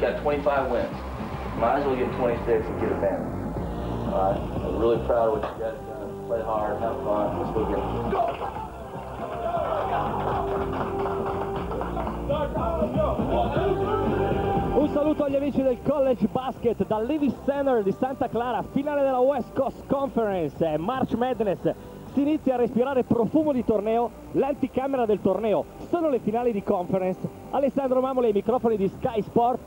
got 25 wins. Might as well get 26 and get a banner. All? I'm really proud of what you guys done. Play hard, have fun. Let's go get it. Go! Un saluto agli amici del College Basket dal Levis Center di Santa Clara, finale della West Coast Conference, March Madness. Si inizia a respirare profumo di torneo, l'anticamera del torneo sono le finali di conference. Alessandro Mamoli ai microfoni di Sky Sport,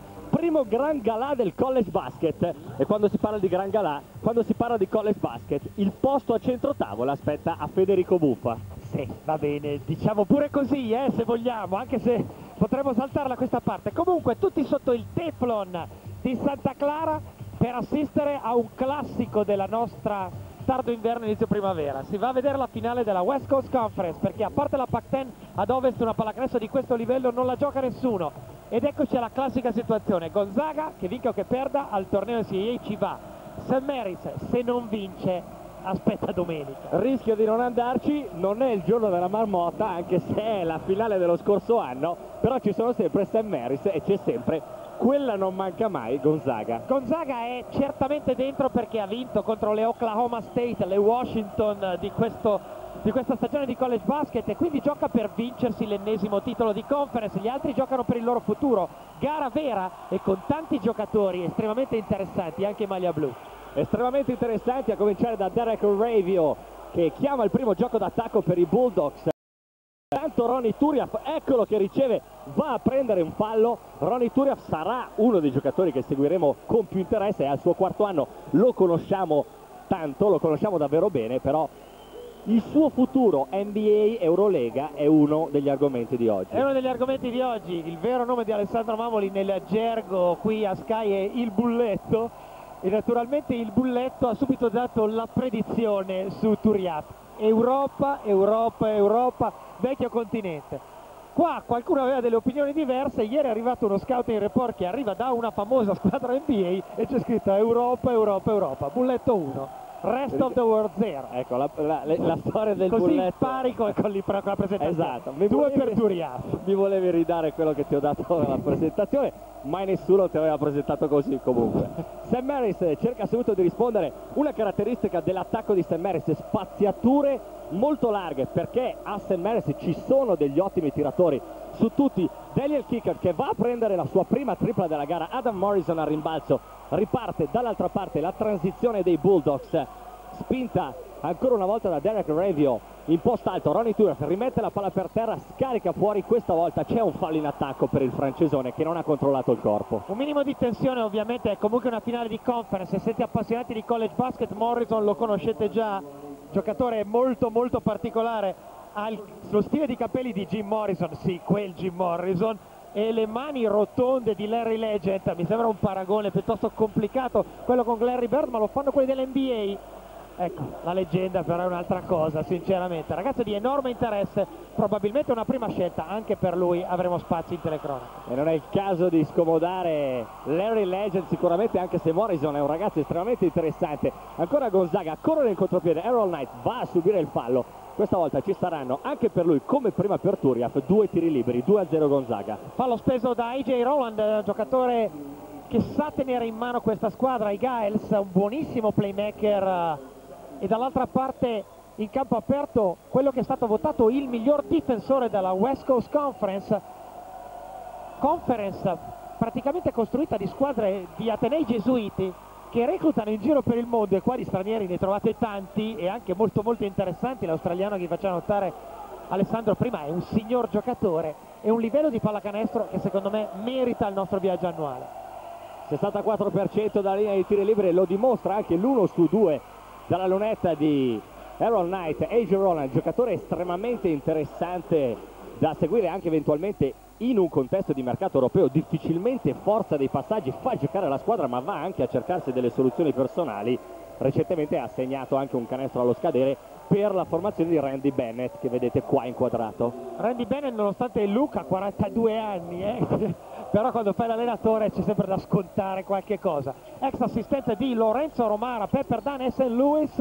primo gran galà del college basket. E quando si parla di gran galà, quando si parla di college basket, il posto a centro tavola aspetta a Federico Buffa. Sì, va bene, diciamo pure così, eh, se vogliamo, anche se potremmo saltarla questa parte. Comunque tutti sotto il Teflon di Santa Clara per assistere a un classico della nostra tardo inverno inizio primavera. Si va a vedere la finale della West Coast Conference perché a parte la Pac-10 ad ovest una pallacanestro di questo livello non la gioca nessuno. Ed eccoci alla classica situazione. Gonzaga, che vinca o che perda, al torneo NCAA ci va. St. Mary's, se non vince, aspetta domenica. Rischio di non andarci, non è il giorno della marmotta, anche se è la finale dello scorso anno, però ci sono sempre St. Mary's e c'è sempre quella non manca mai Gonzaga. Gonzaga è certamente dentro perché ha vinto contro le Oklahoma State, le Washington di, questo, di questa stagione di college basket e quindi gioca per vincersi l'ennesimo titolo di conference, gli altri giocano per il loro futuro. Gara vera e con tanti giocatori estremamente interessanti, anche in maglia blu. Estremamente interessanti a cominciare da Derek Ravio che chiama il primo gioco d'attacco per i Bulldogs. Intanto Ronny Turiaf, eccolo che riceve, va a prendere un fallo. Ronny Turiaf sarà uno dei giocatori che seguiremo con più interesse, è al suo quarto anno, lo conosciamo tanto, lo conosciamo davvero bene, però il suo futuro NBA Eurolega è uno degli argomenti di oggi. È uno degli argomenti di oggi, il vero nome di Alessandro Mamoli nel gergo qui a Sky è il bulletto e naturalmente il bulletto ha subito dato la predizione su Turiaf. Europa, Europa, Europa, vecchio continente. Qua qualcuno aveva delle opinioni diverse, ieri è arrivato uno scouting report che arriva da una famosa squadra NBA e c'è scritto Europa, Europa, Europa, bulletto 1. Rest of the World 0. Ecco, la, la, la storia del Così bulletto. pari con, con, con la presentazione. Esatto. Mi Due volevi- per Turiaf. Mi volevi ridare quello che ti ho dato nella presentazione, mai nessuno ti aveva presentato così comunque. Sam Maris cerca subito di rispondere una caratteristica dell'attacco di Sam Maris, spaziature molto larghe, perché a Sam Maris ci sono degli ottimi tiratori su tutti. Daniel Kicker che va a prendere la sua prima tripla della gara, Adam Morrison al rimbalzo, riparte dall'altra parte la transizione dei Bulldogs, spinta ancora una volta da Derek Ravio in post alto, Ronnie Turef rimette la palla per terra, scarica fuori, questa volta c'è un fallo in attacco per il francesone che non ha controllato il corpo. Un minimo di tensione ovviamente, è comunque una finale di conference, se siete appassionati di college basket Morrison lo conoscete già, giocatore molto molto particolare, ha lo stile di capelli di Jim Morrison, sì quel Jim Morrison, e le mani rotonde di Larry Legend, mi sembra un paragone piuttosto complicato quello con Larry Bird, ma lo fanno quelli dell'NBA. Ecco, la leggenda però è un'altra cosa, sinceramente. Ragazzo di enorme interesse, probabilmente una prima scelta, anche per lui avremo spazio in telecronaca. E non è il caso di scomodare Larry Legend sicuramente anche se Morrison è un ragazzo estremamente interessante. Ancora Gonzaga, corre nel contropiede, Errol Knight va a subire il fallo. Questa volta ci saranno anche per lui, come prima per Turiaf, due tiri liberi, 2-0 Gonzaga. Fallo speso da AJ Rowland, eh, giocatore che sa tenere in mano questa squadra, i Giles, un buonissimo playmaker e dall'altra parte in campo aperto quello che è stato votato il miglior difensore della West Coast Conference, conference praticamente costruita di squadre di Atenei Gesuiti che reclutano in giro per il mondo e qua di stranieri ne trovate tanti e anche molto molto interessanti, l'australiano che vi faceva notare Alessandro prima è un signor giocatore e un livello di pallacanestro che secondo me merita il nostro viaggio annuale. 64% dalla linea di tiri liberi lo dimostra anche l'1 su 2 dalla lunetta di Errol Knight, AJ Roland, giocatore estremamente interessante da seguire anche eventualmente in un contesto di mercato europeo, difficilmente forza dei passaggi, fa giocare la squadra ma va anche a cercarsi delle soluzioni personali. Recentemente ha segnato anche un canestro allo scadere per la formazione di Randy Bennett che vedete qua inquadrato. Rendi bene nonostante Luca ha 42 anni, eh? Però quando fai l'allenatore c'è sempre da scontare qualche cosa. Ex assistente di Lorenzo Romara, Pepper Dan e St. Louis,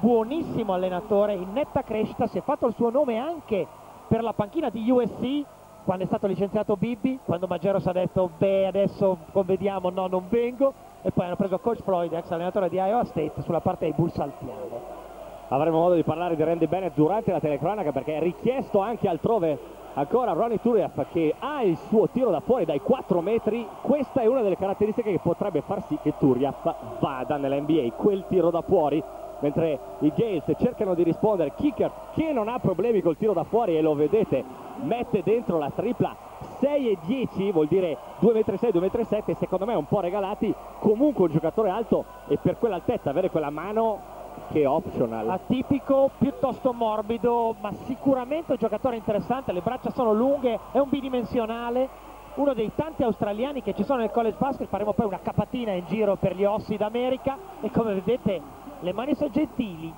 buonissimo allenatore, in netta crescita, si è fatto il suo nome anche per la panchina di USC, quando è stato licenziato Bibbi, quando Maggeros ha detto beh adesso vediamo no non vengo e poi hanno preso coach Floyd, ex allenatore di Iowa State, sulla parte dei Bull saltiamo. Avremo modo di parlare di Randy Bennett durante la telecronaca perché è richiesto anche altrove ancora Ronnie Turiaf che ha il suo tiro da fuori dai 4 metri. Questa è una delle caratteristiche che potrebbe far sì che Turiaf vada nell'NBA quel tiro da fuori mentre i Gales cercano di rispondere Kicker che non ha problemi col tiro da fuori e lo vedete mette dentro la tripla 6 e 10 vuol dire 2,6 m 2,7 m secondo me un po' regalati. Comunque un giocatore alto e per quell'altezza avere quella mano che optional. Atipico piuttosto morbido ma sicuramente un giocatore interessante. Le braccia sono lunghe è un bidimensionale uno dei tanti australiani che ci sono nel college basket. Faremo poi una capatina in giro per gli ossi d'America. E come vedete le mani sono gentili.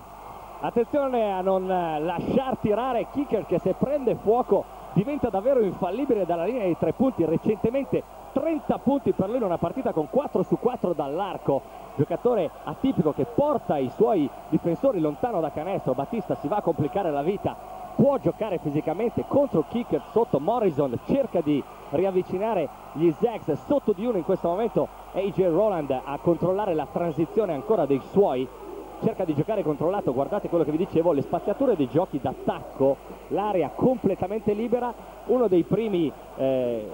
Attenzione a non lasciar tirare Kicker che se prende fuoco diventa davvero infallibile dalla linea dei tre punti. Recentemente 30 punti per lui in una partita con 4 su 4 dall'arco. Giocatore atipico che porta i suoi difensori lontano da canestro. Battista si va a complicare la vita. Può giocare fisicamente contro Kicker sotto Morrison. Cerca di riavvicinare gli Zags. Sotto di uno in questo momento AJ Roland a controllare la transizione ancora dei suoi. Cerca di giocare controllato. Guardate quello che vi dicevo le spaziature dei giochi d'attacco. L'area completamente libera. Uno dei primi eh,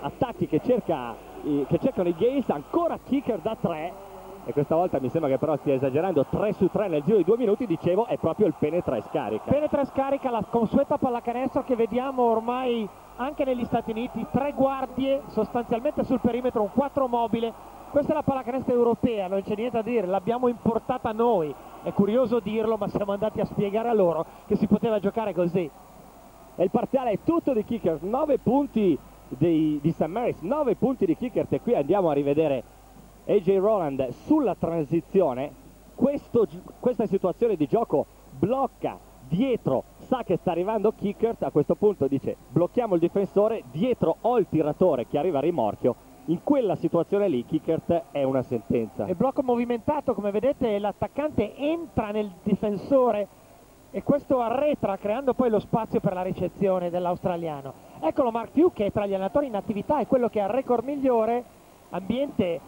attacchi che, cerca, che cercano i Gays ancora kicker da 3 e questa volta mi sembra che però stia esagerando. 3 su 3 nel giro di due minuti dicevo è proprio il penetra e scarica. Penetra e scarica la consueta pallacanestro che vediamo ormai anche negli Stati Uniti. Tre guardie sostanzialmente sul perimetro un 4 mobile. Questa è la pallacanestro europea non c'è niente da dire l'abbiamo importata noi. È curioso dirlo ma siamo andati a spiegare a loro che si poteva giocare così. E il parziale è tutto di Kickers 9 punti di, di St. Mary's 9 punti di Kickers e qui andiamo a rivedere AJ Roland sulla transizione. Questo, questa situazione di gioco blocca dietro sa che sta arrivando Kickert a questo punto dice blocchiamo il difensore dietro ho il tiratore che arriva a rimorchio. In quella situazione lì Kickert è una sentenza. Il blocco movimentato come vedete l'attaccante entra nel difensore e questo arretra creando poi lo spazio per la ricezione dell'australiano. Eccolo Mark Pugh che tra gli allenatori in attività è quello che ha il record migliore ambiente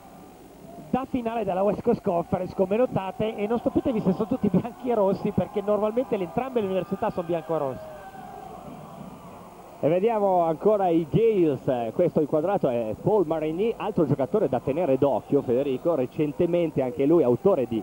da finale della West Coast Conference come notate e non stupitevi se sono tutti bianchi e rossi perché normalmente entrambe le università sono bianco e rossi. E vediamo ancora i Gales. Questo inquadrato è Paul Marigny altro giocatore da tenere d'occhio Federico. Recentemente anche lui autore di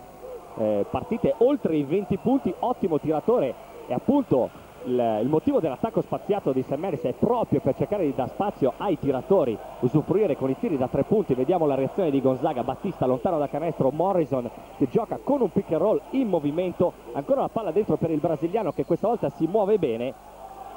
eh, partite oltre i 20 punti ottimo tiratore e appunto il, il motivo dell'attacco spaziato di St. Mary's è proprio per cercare di dare spazio ai tiratori, usufruire con i tiri da tre punti. Vediamo la reazione di Gonzaga, Battista lontano da canestro, Morrison che gioca con un pick and roll in movimento, ancora la palla dentro per il brasiliano che questa volta si muove bene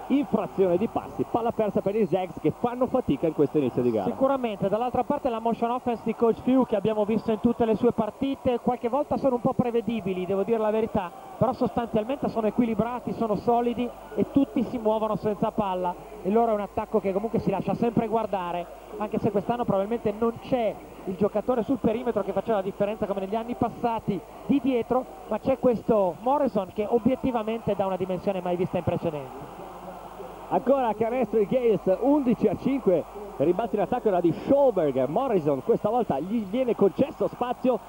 infrazione di passi, palla persa per i Zags che fanno fatica in questo inizio di gara. Sicuramente, dall'altra parte la motion offense di Coach Few che abbiamo visto in tutte le sue partite, qualche volta sono un po' prevedibili, devo dire la verità, però sostanzialmente sono equilibrati, sono solidi e tutti si muovono senza palla. E loro è un attacco che comunque si lascia sempre guardare, anche se quest'anno probabilmente non c'è il giocatore sul perimetro che faceva la differenza come negli anni passati di dietro, ma c'è questo Morrison che obiettivamente dà una dimensione mai vista in precedenza ancora canestro i Gales 11 a 5 rimbalzo in attacco era di Schauberg Morrison questa volta gli viene concesso spazio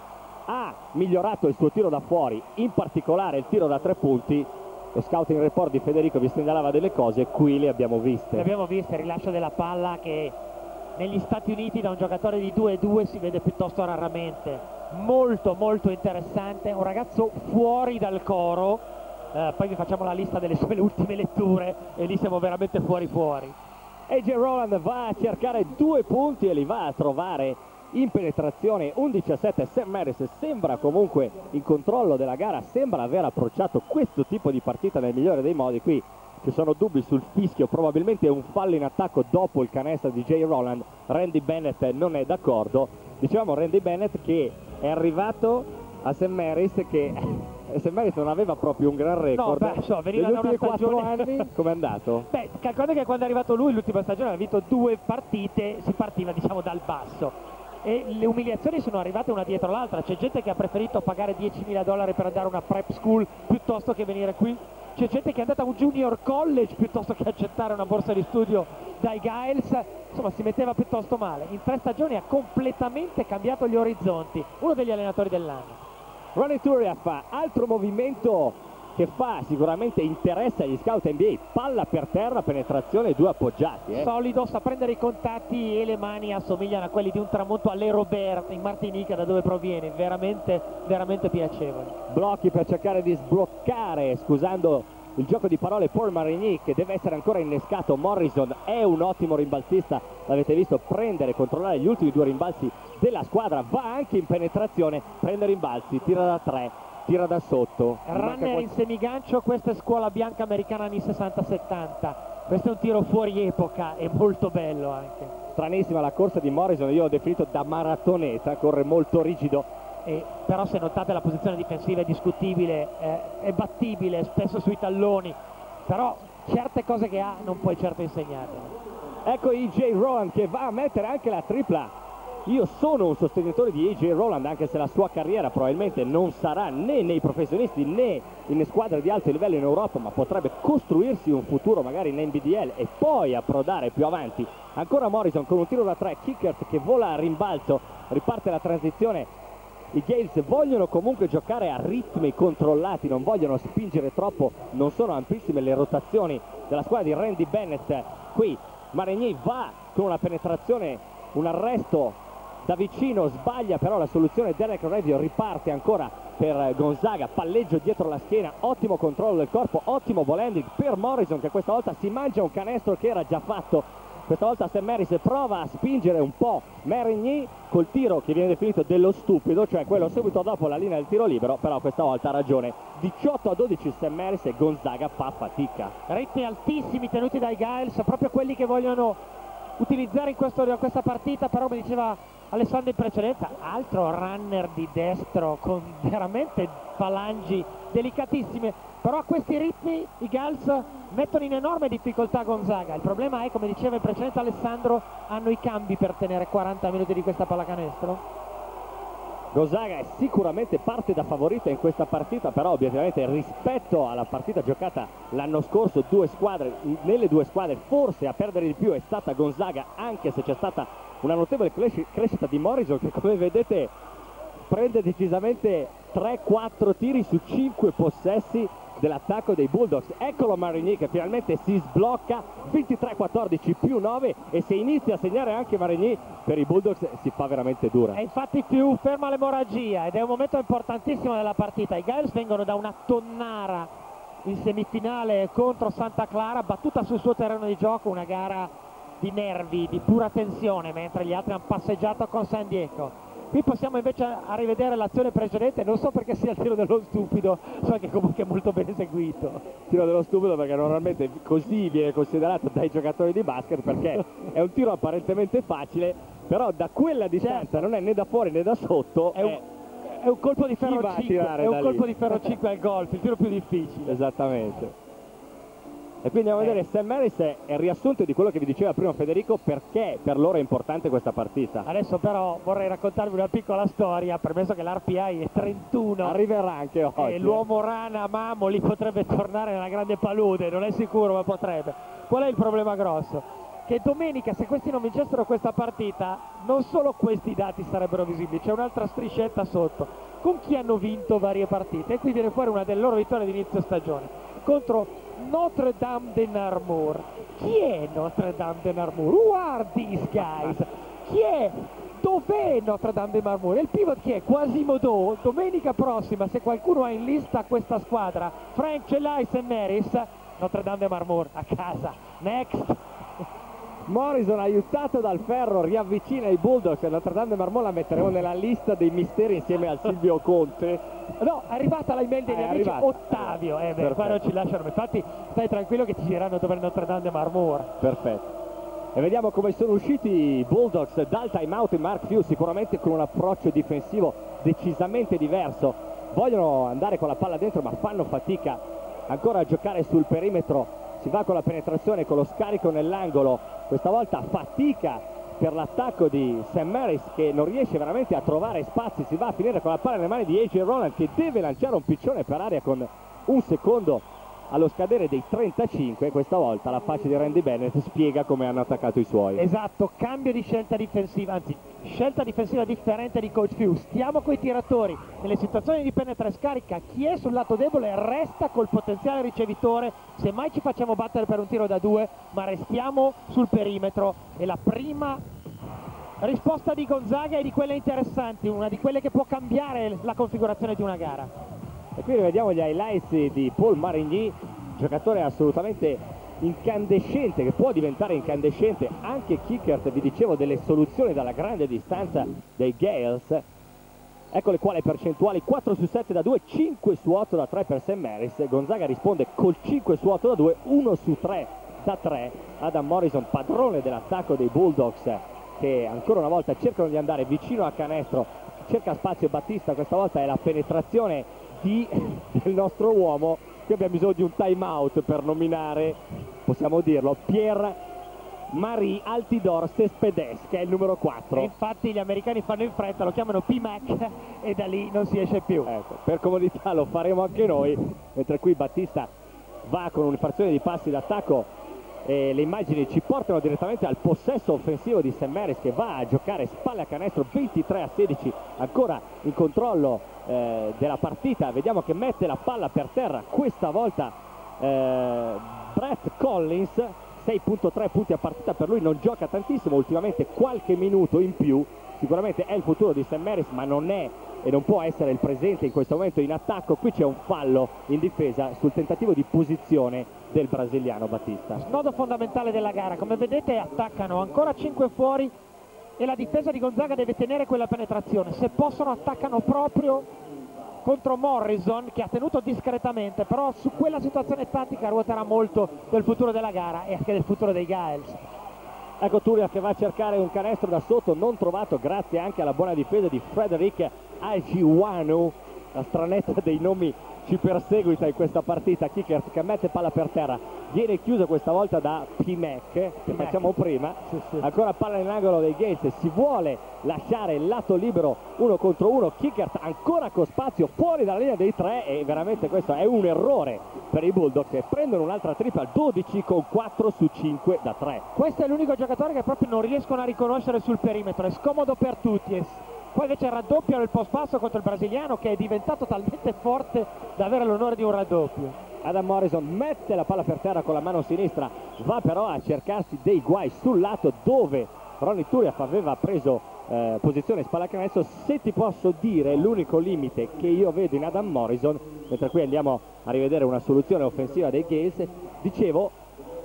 ha migliorato il suo tiro da fuori in particolare il tiro da tre punti lo scouting report di Federico vi segnalava delle cose qui le abbiamo viste. Le abbiamo viste, il rilascio della palla che negli Stati Uniti da un giocatore di 2-2 si vede piuttosto raramente. Molto molto interessante un ragazzo fuori dal coro eh, poi vi facciamo la lista delle sue ultime letture e lì siamo veramente fuori fuori. AJ Roland va a cercare due punti e li va a trovare in penetrazione 11 a 7 Sam Maris sembra comunque in controllo della gara sembra aver approcciato questo tipo di partita nel migliore dei modi qui ci sono dubbi sul fischio probabilmente un fallo in attacco dopo il canestro di Jay Roland Randy Bennett non è d'accordo diciamo Randy Bennett che è arrivato a St. Mary's che St. Mary's non aveva proprio un gran record no, beh, so, veniva negli ultimi quattro anni come è andato? beh calcolate che quando è arrivato lui l'ultima stagione aveva vinto due partite si partiva diciamo dal basso e le umiliazioni sono arrivate una dietro l'altra c'è gente che ha preferito pagare 10.000 dollari per andare a una prep school piuttosto che venire qui c'è gente che è andata a un junior college piuttosto che accettare una borsa di studio dai Giles, insomma si metteva piuttosto male. In tre stagioni ha completamente cambiato gli orizzonti, uno degli allenatori dell'anno. Ronnie Turiaf, altro movimento che fa sicuramente interesse agli scout NBA, palla per terra, penetrazione, due appoggiati. Eh. Solido, sa prendere i contatti e le mani assomigliano a quelli di un tramonto alle Robert in Martinica da dove proviene, veramente, veramente piacevole. Blocchi per cercare di sbloccare, scusando il gioco di parole Paul Marigny che deve essere ancora innescato. Morrison è un ottimo rimbalzista l'avete visto prendere e controllare gli ultimi due rimbalzi della squadra. Va anche in penetrazione prende rimbalzi tira da tre tira da sotto. Runner in semigancio questa è scuola bianca americana anni 60-70 questo è un tiro fuori epoca e molto bello anche. Stranissima la corsa di Morrison io l'ho definito da maratoneta corre molto rigido e, però se notate la posizione difensiva è discutibile, eh, è battibile, spesso sui talloni, però certe cose che ha non puoi certo insegnarle. Ecco AJ Roland che va a mettere anche la tripla. Io sono un sostenitore di AJ Roland anche se la sua carriera probabilmente non sarà né nei professionisti né in squadre di alto livello in Europa, ma potrebbe costruirsi un futuro magari in NBDL e poi approdare più avanti. Ancora Morrison con un tiro da tre, Kickert che vola a rimbalzo, riparte la transizione i Gales vogliono comunque giocare a ritmi controllati, non vogliono spingere troppo, non sono ampissime le rotazioni della squadra di Randy Bennett. Qui Marigny va con una penetrazione, un arresto da vicino, sbaglia però la soluzione Derek Revio riparte ancora per Gonzaga, palleggio dietro la schiena, ottimo controllo del corpo, ottimo ball handling per Morrison che questa volta si mangia un canestro che era già fatto questa volta Sam Maris prova a spingere un po' Merigny col tiro che viene definito dello stupido cioè quello subito dopo la linea del tiro libero però questa volta ha ragione. 18 a 12 Sam Maris e Gonzaga fa fatica. Ritmi altissimi tenuti dai Giles proprio quelli che vogliono utilizzare in, questo, in questa partita però mi diceva Alessandro in precedenza altro runner di destro con veramente falangi delicatissime però a questi ritmi i Gals mettono in enorme difficoltà Gonzaga. Il problema è come diceva in precedenza Alessandro hanno i cambi per tenere 40 minuti di questa pallacanestro? Gonzaga è sicuramente parte da favorita in questa partita però obiettivamente rispetto alla partita giocata l'anno scorso due squadre, nelle due squadre forse a perdere di più è stata Gonzaga anche se c'è stata una notevole crescita di Morrison che come vedete prende decisamente 3-4 tiri su 5 possessi dell'attacco dei Bulldogs. Eccolo Marigny che finalmente si sblocca, 23-14 più 9 e se inizia a segnare anche Marigny per i Bulldogs si fa veramente dura. E infatti più ferma l'emorragia ed è un momento importantissimo della partita. I Giles vengono da una tonnara in semifinale contro Santa Clara, battuta sul suo terreno di gioco, una gara di nervi, di pura tensione, mentre gli altri hanno passeggiato con San Diego qui possiamo invece a rivedere l'azione precedente non so perché sia il tiro dello stupido so che comunque è molto ben eseguito tiro dello stupido perché normalmente così viene considerato dai giocatori di basket perché è un tiro apparentemente facile però da quella distanza certo. non è né da fuori né da sotto è un, è un colpo di ferro 5 è un colpo di ferro 5 al golf il tiro più difficile. Esattamente e quindi andiamo a vedere Sam Harris è il riassunto di quello che vi diceva prima Federico perché per loro è importante questa partita. Adesso però vorrei raccontarvi una piccola storia, premesso che l'RPI è 31. Arriverà anche oggi. E l'uomo rana Mamoli potrebbe tornare nella grande palude, non è sicuro ma potrebbe. Qual è il problema grosso? Che domenica se questi non vincessero questa partita non solo questi dati sarebbero visibili, c'è un'altra striscetta sotto. Con chi hanno vinto varie partite? E qui viene fuori una delle loro vittorie di inizio stagione contro Notre Dame de Narmour. Chi è Notre Dame de Narmour? Who are these guys? Chi è? Dov'è Notre Dame de Narmour? Il pivot chi è? Quasimodo. Domenica prossima, se qualcuno ha in lista questa squadra, Frank Celais e Maris, Notre Dame de Marmour a casa. Next. Morrison aiutato dal ferro riavvicina i Bulldogs e Notre Dame de Marmont la metteremo nella lista dei misteri insieme al Silvio Conte. No è arrivata la email degli ah, amici Ottavio. Eh beh, qua non ci lasciano. Infatti stai tranquillo che ti diranno dove è Notre Dame de Marmont perfetto. E vediamo come sono usciti i Bulldogs dal time out in Mark Few sicuramente con un approccio difensivo decisamente diverso. Vogliono andare con la palla dentro ma fanno fatica ancora a giocare sul perimetro si va con la penetrazione con lo scarico nell'angolo. Questa volta fatica per l'attacco di Sam Maris che non riesce veramente a trovare spazi. Si va a finire con la palla nelle mani di AJ Roland che deve lanciare un piccione per aria con un secondo allo scadere dei 35 questa volta la faccia di Randy Bennett spiega come hanno attaccato i suoi Esatto, cambio di scelta difensiva, anzi scelta difensiva differente di coach Few. Stiamo coi tiratori, nelle situazioni di penetra e scarica, chi è sul lato debole resta col potenziale ricevitore, semmai ci facciamo battere per un tiro da due, ma restiamo sul perimetro e la prima risposta di Gonzaga è di quelle interessanti, una di quelle che può cambiare la configurazione di una gara. E qui vediamo gli highlights di Paul Marigny, giocatore assolutamente incandescente, che può diventare incandescente, anche Kickert, vi dicevo, delle soluzioni dalla grande distanza dei Gales. Ecco le quali percentuali, 4 su 7 da 2, 5 su 8 da 3 per Sam Maris. Gonzaga risponde col 5 su 8 da 2, 1 su 3 da 3. Adam Morrison, padrone dell'attacco dei Bulldogs, che ancora una volta cercano di andare vicino a canestro, cerca spazio Battista, questa volta è la penetrazione di, del nostro uomo. Qui abbiamo bisogno di un time out per nominare, possiamo dirlo, Pierre Marie Altidor Cespedes, che è il numero 4. E infatti gli americani fanno in fretta, lo chiamano P-Mac e da lì non si esce più. Ecco, per comodità lo faremo anche noi, mentre qui Battista va con un'infrazione di passi d'attacco e le immagini ci portano direttamente al possesso offensivo di Sam Maris che va a giocare spalle a canestro 23 a 16 ancora in controllo eh, della partita. Vediamo che mette la palla per terra questa volta eh, Brett Collins 6.3 punti a partita per lui non gioca tantissimo ultimamente qualche minuto in più. Sicuramente è il futuro di Sam Maris ma non è e non può essere il presente in questo momento in attacco. Qui c'è un fallo in difesa sul tentativo di posizione del brasiliano Battista Snodo fondamentale della gara, come vedete attaccano ancora 5 fuori e la difesa di Gonzaga deve tenere quella penetrazione, se possono attaccano proprio contro Morrison che ha tenuto discretamente, però su quella situazione tattica ruoterà molto del futuro della gara e anche del futuro dei Giles. Ecco Turia che va a cercare un canestro da sotto, non trovato grazie anche alla buona difesa di Frederic Agiwanu, la stranezza dei nomi ci perseguita in questa partita, Kickers che mette palla per terra, viene chiuso questa volta da Pimac, che facciamo prima, Sì, sì. ancora palla nell'angolo dei Gates, si vuole lasciare il lato libero uno contro uno, Kickers ancora con spazio fuori dalla linea dei tre e veramente questo è un errore per i Bulldogs che prendono un'altra tripla 12 con 4 su 5 da 3. Questo è l'unico giocatore che proprio non riescono a riconoscere sul perimetro, è scomodo per tutti. Poi invece il raddoppio nel post passo contro il brasiliano che è diventato talmente forte da avere l'onore di un raddoppio. Adam Morrison mette la palla per terra con la mano sinistra, va però a cercarsi dei guai sul lato dove Ronny Turiaf aveva preso eh, posizione spalla canestro. Se ti posso dire l'unico limite che io vedo in Adam Morrison, mentre qui andiamo a rivedere una soluzione offensiva dei Gales, dicevo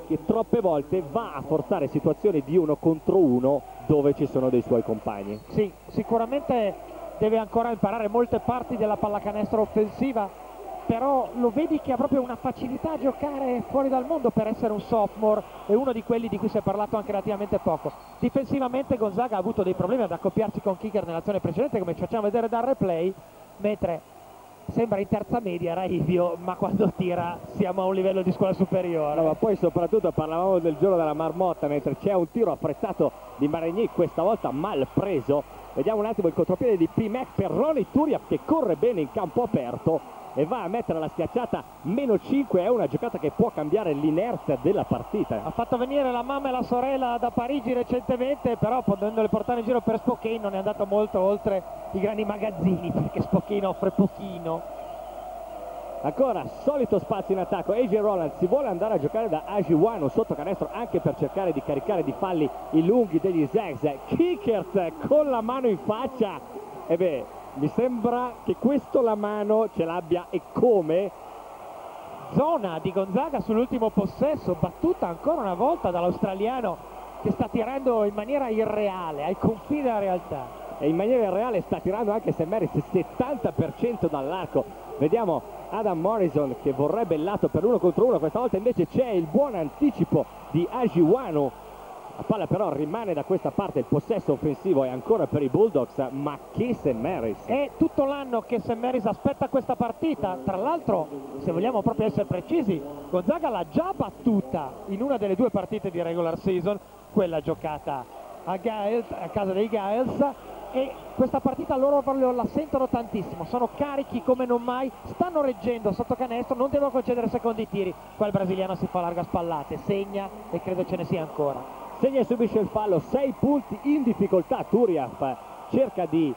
che troppe volte va a forzare situazioni di uno contro uno dove ci sono dei suoi compagni. Sì, sicuramente deve ancora imparare molte parti della pallacanestro offensiva, però lo vedi che ha proprio una facilità a giocare fuori dal mondo per essere un sophomore e uno di quelli di cui si è parlato anche relativamente poco. Difensivamente Gonzaga ha avuto dei problemi ad accoppiarsi con Kicker nell'azione precedente, come ci facciamo vedere dal replay, mentre sembra in terza media Raivio, ma quando tira siamo a un livello di scuola superiore. No, ma poi soprattutto parlavamo del giorno della marmotta mentre c'è un tiro affrettato di Marigny questa volta mal preso vediamo un attimo il contropiede di P-Mac per Ronny Turiaf che corre bene in campo aperto e va a mettere la schiacciata meno 5 è una giocata che può cambiare l'inerzia della partita. Ha fatto venire la mamma e la sorella da Parigi recentemente, però potendole portare in giro per Spokane non è andato molto oltre i grandi magazzini, perché Spokane offre pochino. ancora solito spazio in attacco AJ Roland si vuole andare a giocare da Ajiwano sotto canestro anche per cercare di caricare di falli i lunghi degli Zags Kickert con la mano in faccia. E beh mi sembra che questo la mano ce l'abbia e come. Zona di Gonzaga sull'ultimo possesso, battuta ancora una volta dall'australiano che sta tirando in maniera irreale, ai confini della realtà. e in maniera reale sta tirando anche Sam Harris 70% dall'arco. Vediamo Adam Morrison che vorrebbe il lato per uno contro uno. Questa volta invece c'è il buon anticipo di Ajiwano la palla però rimane da questa parte il possesso offensivo è ancora per i Bulldogs ma che Sam Harris È tutto l'anno che Sam Maris aspetta questa partita, tra l'altro se vogliamo proprio essere precisi, Gonzaga l'ha già battuta in una delle due partite di regular season, quella giocata a, Giles, a casa dei Giles, e questa partita loro la sentono tantissimo, sono carichi come non mai, stanno reggendo sotto canestro, non devono concedere secondi tiri, qua il brasiliano si fa larga spallate, segna e credo ce ne sia ancora. Segna e subisce il fallo, 6 punti in difficoltà, Turiaf cerca di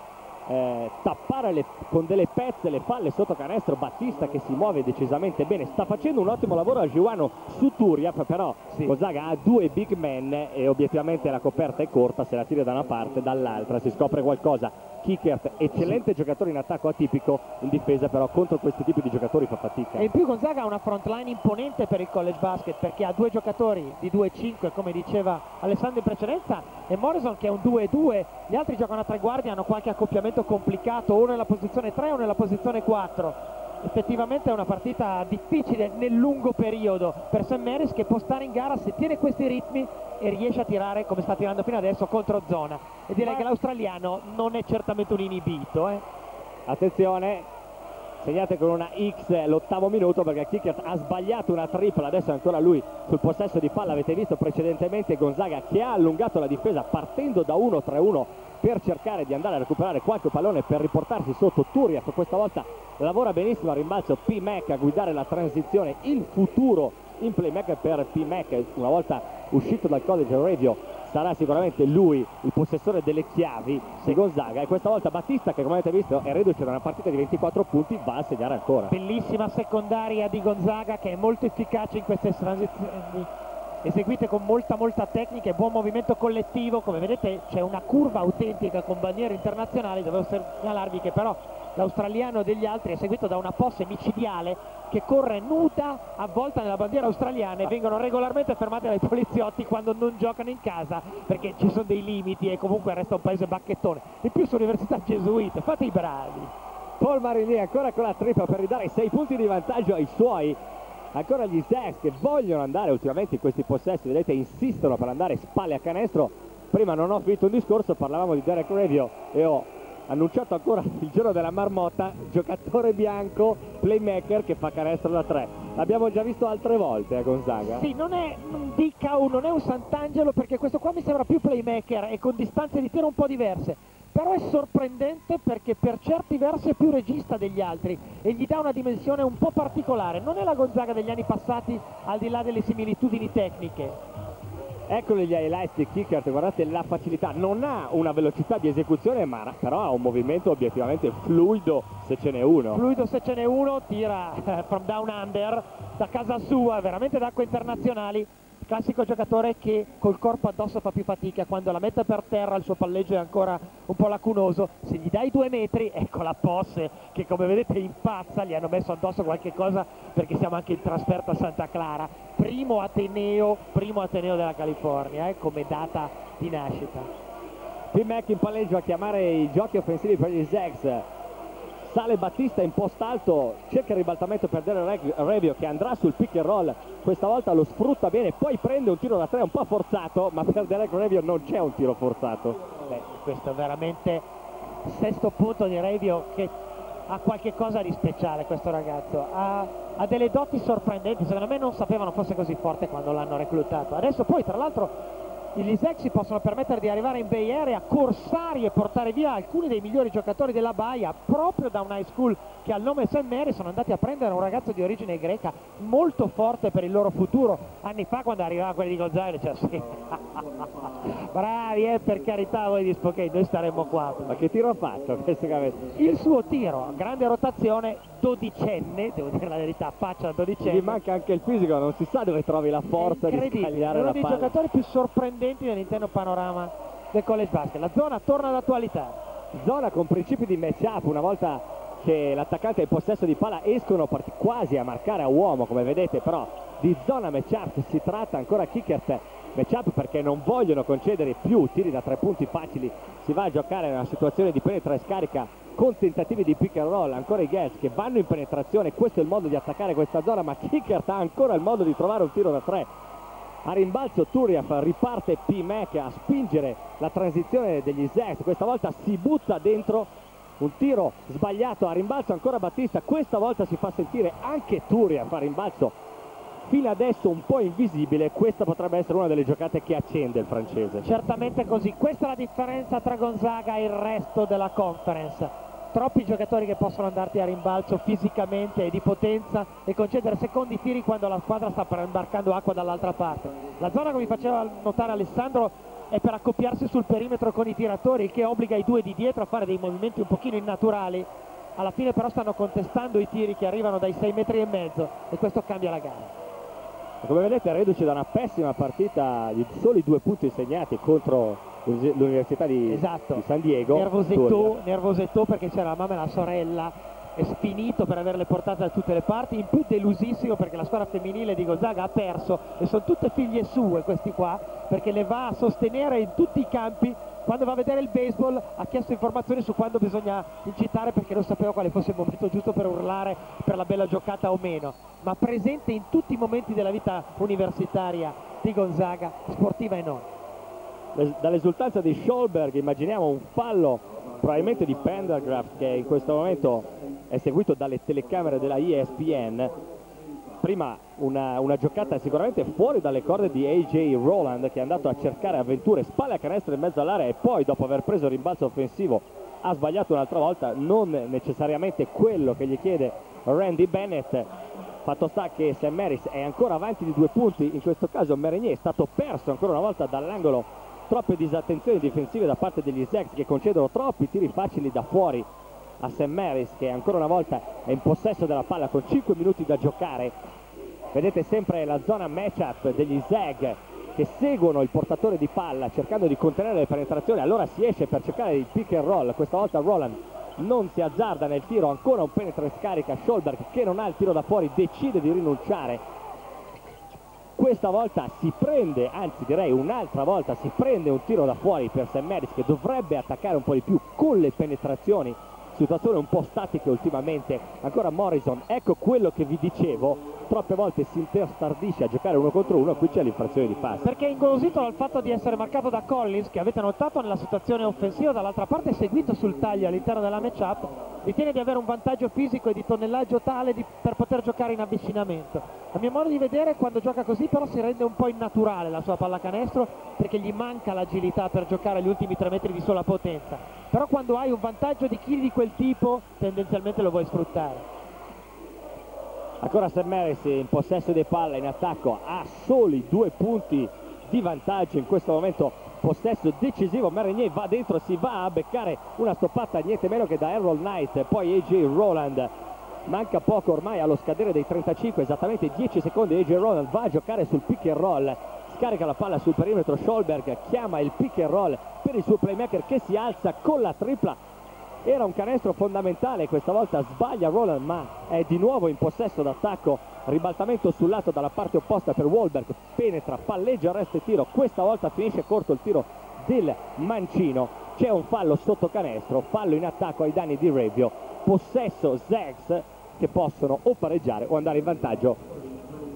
eh, tappare le, con delle pezze le palle sotto canestro Battista che si muove decisamente bene sta facendo un ottimo lavoro a Giuano su Turiaf però sì. Gonzaga ha due big men e obiettivamente la coperta è corta se la tira da una parte dall'altra si scopre qualcosa Kickert, eccellente giocatore in attacco atipico, in difesa però contro questi tipi di giocatori fa fatica. E in più Gonzaga ha una front line imponente per il college basket perché ha due giocatori di 2-5 come diceva Alessandro in precedenza e Morrison che è un 2-2, gli altri giocano a tre guardie, hanno qualche accoppiamento complicato o nella posizione 3 o nella posizione 4 effettivamente è una partita difficile nel lungo periodo per Sam Maris che può stare in gara se tiene questi ritmi e riesce a tirare come sta tirando fino adesso contro zona e direi Ma... che l'australiano non è certamente un inibito eh. attenzione segnate con una X l'ottavo minuto perché Kickert ha sbagliato una tripla. Adesso è ancora lui sul possesso di palla. Avete visto precedentemente Gonzaga che ha allungato la difesa partendo da 1-3-1 per cercare di andare a recuperare qualche pallone per riportarsi sotto. Turiaf questa volta lavora benissimo a rimbalzo P-Mac a guidare la transizione il futuro in playmaker per P-Mac una volta uscito dal college radio sarà sicuramente lui il possessore delle chiavi di Gonzaga. E questa volta Battista che come avete visto è reduce da una partita di 24 punti va a segnare ancora. Bellissima secondaria di Gonzaga che è molto efficace in queste transizioni eseguite con molta molta tecnica e buon movimento collettivo. Come vedete c'è una curva autentica con bandiere internazionali dovevo segnalarvi che però l'australiano degli altri è seguito da una posse micidiale che corre nuda avvolta nella bandiera australiana e vengono regolarmente fermate dai poliziotti quando non giocano in casa perché ci sono dei limiti e comunque resta un paese bacchettone. In più su università gesuite fate i bravi. Paul Marini ancora con la tripla per ridare 6 punti di vantaggio ai suoi ancora gli Zags che vogliono andare ultimamente in questi possessi vedete insistono per andare spalle a canestro. Prima non ho finito un discorso parlavamo di Derek Radio e ho annunciato ancora il giorno della marmotta giocatore bianco playmaker che fa canestro da tre. L'abbiamo già visto altre volte a eh, Gonzaga? Sì non è un Dicau non è un Sant'Angelo perché questo qua mi sembra più playmaker e con distanze di tiro un po' diverse però è sorprendente perché per certi versi è più regista degli altri e gli dà una dimensione un po' particolare, non è la Gonzaga degli anni passati al di là delle similitudini tecniche. Eccoli gli highlights di Kickert, guardate la facilità, non ha una velocità di esecuzione ma però ha un movimento obiettivamente fluido se ce n'è uno. Fluido se ce n'è uno, tira from down under da casa sua, veramente d'acqua internazionali classico giocatore che col corpo addosso fa più fatica, quando la mette per terra il suo palleggio è ancora un po' lacunoso, se gli dai due metri, ecco la Posse che come vedete impazza, gli hanno messo addosso qualche cosa perché siamo anche in trasferta a Santa Clara, primo Ateneo, primo Ateneo della California eh, come data di nascita. P-Mac in palleggio a chiamare i giochi offensivi per gli Zags sale Battista in post alto cerca il ribaltamento per Derek Revio che andrà sul pick and roll. Questa volta lo sfrutta bene poi prende un tiro da tre un po' forzato ma per Derek Revio non c'è un tiro forzato. Beh, questo è veramente sesto punto di Revio che ha qualche cosa di speciale questo ragazzo. Ha, ha delle doti sorprendenti secondo me non sapevano fosse così forte quando l'hanno reclutato. Adesso poi tra l'altro i Lisec si possono permettere di arrivare in Bay Area, corsari e portare via alcuni dei migliori giocatori della Baia proprio da un high school che al nome St. Mary sono andati a prendere un ragazzo di origine greca molto forte per il loro futuro anni fa quando arrivava quelli di Gonzaga cioè, sì. bravi eh, per carità voi di Spokane noi staremmo qua ma che tiro ha fatto? il suo tiro, grande rotazione dodicenne, devo dire la verità, faccia dodicenne. Gli manca anche il fisico, non si sa dove trovi la forza di scagliare uno la dei giocatori più sorprendenti nell'intero panorama del college basket. La zona torna all'attualità. Zona con principi di match up, una volta che l'attaccante è in possesso di palla escono quasi a marcare a uomo, come vedete, però di zona match up si tratta ancora Kickert matchup perché non vogliono concedere più tiri da tre punti facili. Si va a giocare in una situazione di penetra e scarica con tentativi di pick and roll. Ancora i Gas che vanno in penetrazione. Questo è il modo di attaccare questa zona ma Kickert ha ancora il modo di trovare un tiro da tre a rimbalzo Turiaf riparte P-Mac a spingere la transizione degli Zags questa volta si butta dentro. Un tiro sbagliato a rimbalzo ancora Battista. Questa volta si fa sentire anche Turiaf a rimbalzo. Fino adesso un po' invisibile, questa potrebbe essere una delle giocate che accende il francese. Certamente così, questa è la differenza tra Gonzaga e il resto della conference. Troppi giocatori che possono andarti a rimbalzo fisicamente e di potenza e concedere secondi tiri quando la squadra sta imbarcando acqua dall'altra parte. La zona, come faceva notare Alessandro, è per accoppiarsi sul perimetro con i tiratori, il che obbliga i due di dietro a fare dei movimenti un pochino innaturali. Alla fine però stanno contestando i tiri che arrivano dai 6 metri e mezzo e questo cambia la gara. Come vedete reduce da una pessima partita di soli due punti segnati contro l'Università di, esatto. di, San Diego. Nervosetto, nervosetto perché c'era la mamma e la sorella è sfinito per averle portate da tutte le parti, in più delusissimo perché la squadra femminile di Gonzaga ha perso e sono tutte figlie sue questi qua perché le va a sostenere in tutti i campi quando va a vedere il baseball ha chiesto informazioni su quando bisogna incitare perché non sapeva quale fosse il momento giusto per urlare per la bella giocata o meno ma presente in tutti i momenti della vita universitaria di Gonzaga sportiva e non dall'esultanza di Scholberg immaginiamo un fallo probabilmente di Pendergraft che in questo momento è seguito dalle telecamere della ESPN prima una, una, giocata sicuramente fuori dalle corde di AJ Roland che è andato a cercare avventure spalle a canestro in mezzo all'area e poi dopo aver preso il rimbalzo offensivo ha sbagliato un'altra volta. Non necessariamente quello che gli chiede Randy Bennett. Fatto sta che Sam Maris è ancora avanti di due punti. In questo caso Merenier è stato perso ancora una volta dall'angolo troppe disattenzioni difensive da parte degli Zags che concedono troppi tiri facili da fuori a Sam Maris che ancora una volta è in possesso della palla con 5 minuti da giocare. Vedete sempre la zona matchup degli Zag che seguono il portatore di palla cercando di contenere le penetrazioni. Allora si esce per cercare il pick and roll. Questa volta Roland non si azzarda nel tiro. Ancora un penetro e scarica. Scholberg che non ha il tiro da fuori decide di rinunciare questa volta si prende anzi direi un'altra volta si prende un tiro da fuori per Sam Maris che dovrebbe attaccare un po' di più con le penetrazioni situazione un po' statica ultimamente ancora Morrison. Ecco quello che vi dicevo troppe volte si interstardisce a giocare uno contro uno qui c'è l'infrazione di passo perché è ingolosito dal fatto di essere marcato da Collins che avete notato nella situazione offensiva dall'altra parte seguito sul taglio all'interno della matchup ritiene di avere un vantaggio fisico e di tonnellaggio tale di, per poter giocare in avvicinamento. A mio modo di vedere quando gioca così però si rende un po' innaturale la sua pallacanestro perché gli manca l'agilità per giocare agli ultimi tre metri di sola potenza però quando hai un vantaggio di chili di quel tipo tendenzialmente lo vuoi sfruttare. Ancora Sam Maris in possesso di palla in attacco ha soli due punti di vantaggio in questo momento. Possesso decisivo Marigny va dentro si va a beccare una stoppata niente meno che da Errol Knight poi AJ Roland manca poco ormai allo scadere dei 35 esattamente 10 secondi AJ Roland va a giocare sul pick and roll scarica la palla sul perimetro Scholberg chiama il pick and roll per il suo playmaker che si alza con la tripla. Era un canestro fondamentale questa volta sbaglia Roland ma è di nuovo in possesso d'attacco. Ribaltamento sul lato dalla parte opposta per Wahlberg penetra, palleggia, resta e tiro. Questa volta finisce corto il tiro del Mancino. C'è un fallo sotto canestro fallo in attacco ai danni di Revio possesso Zags che possono o pareggiare o andare in vantaggio.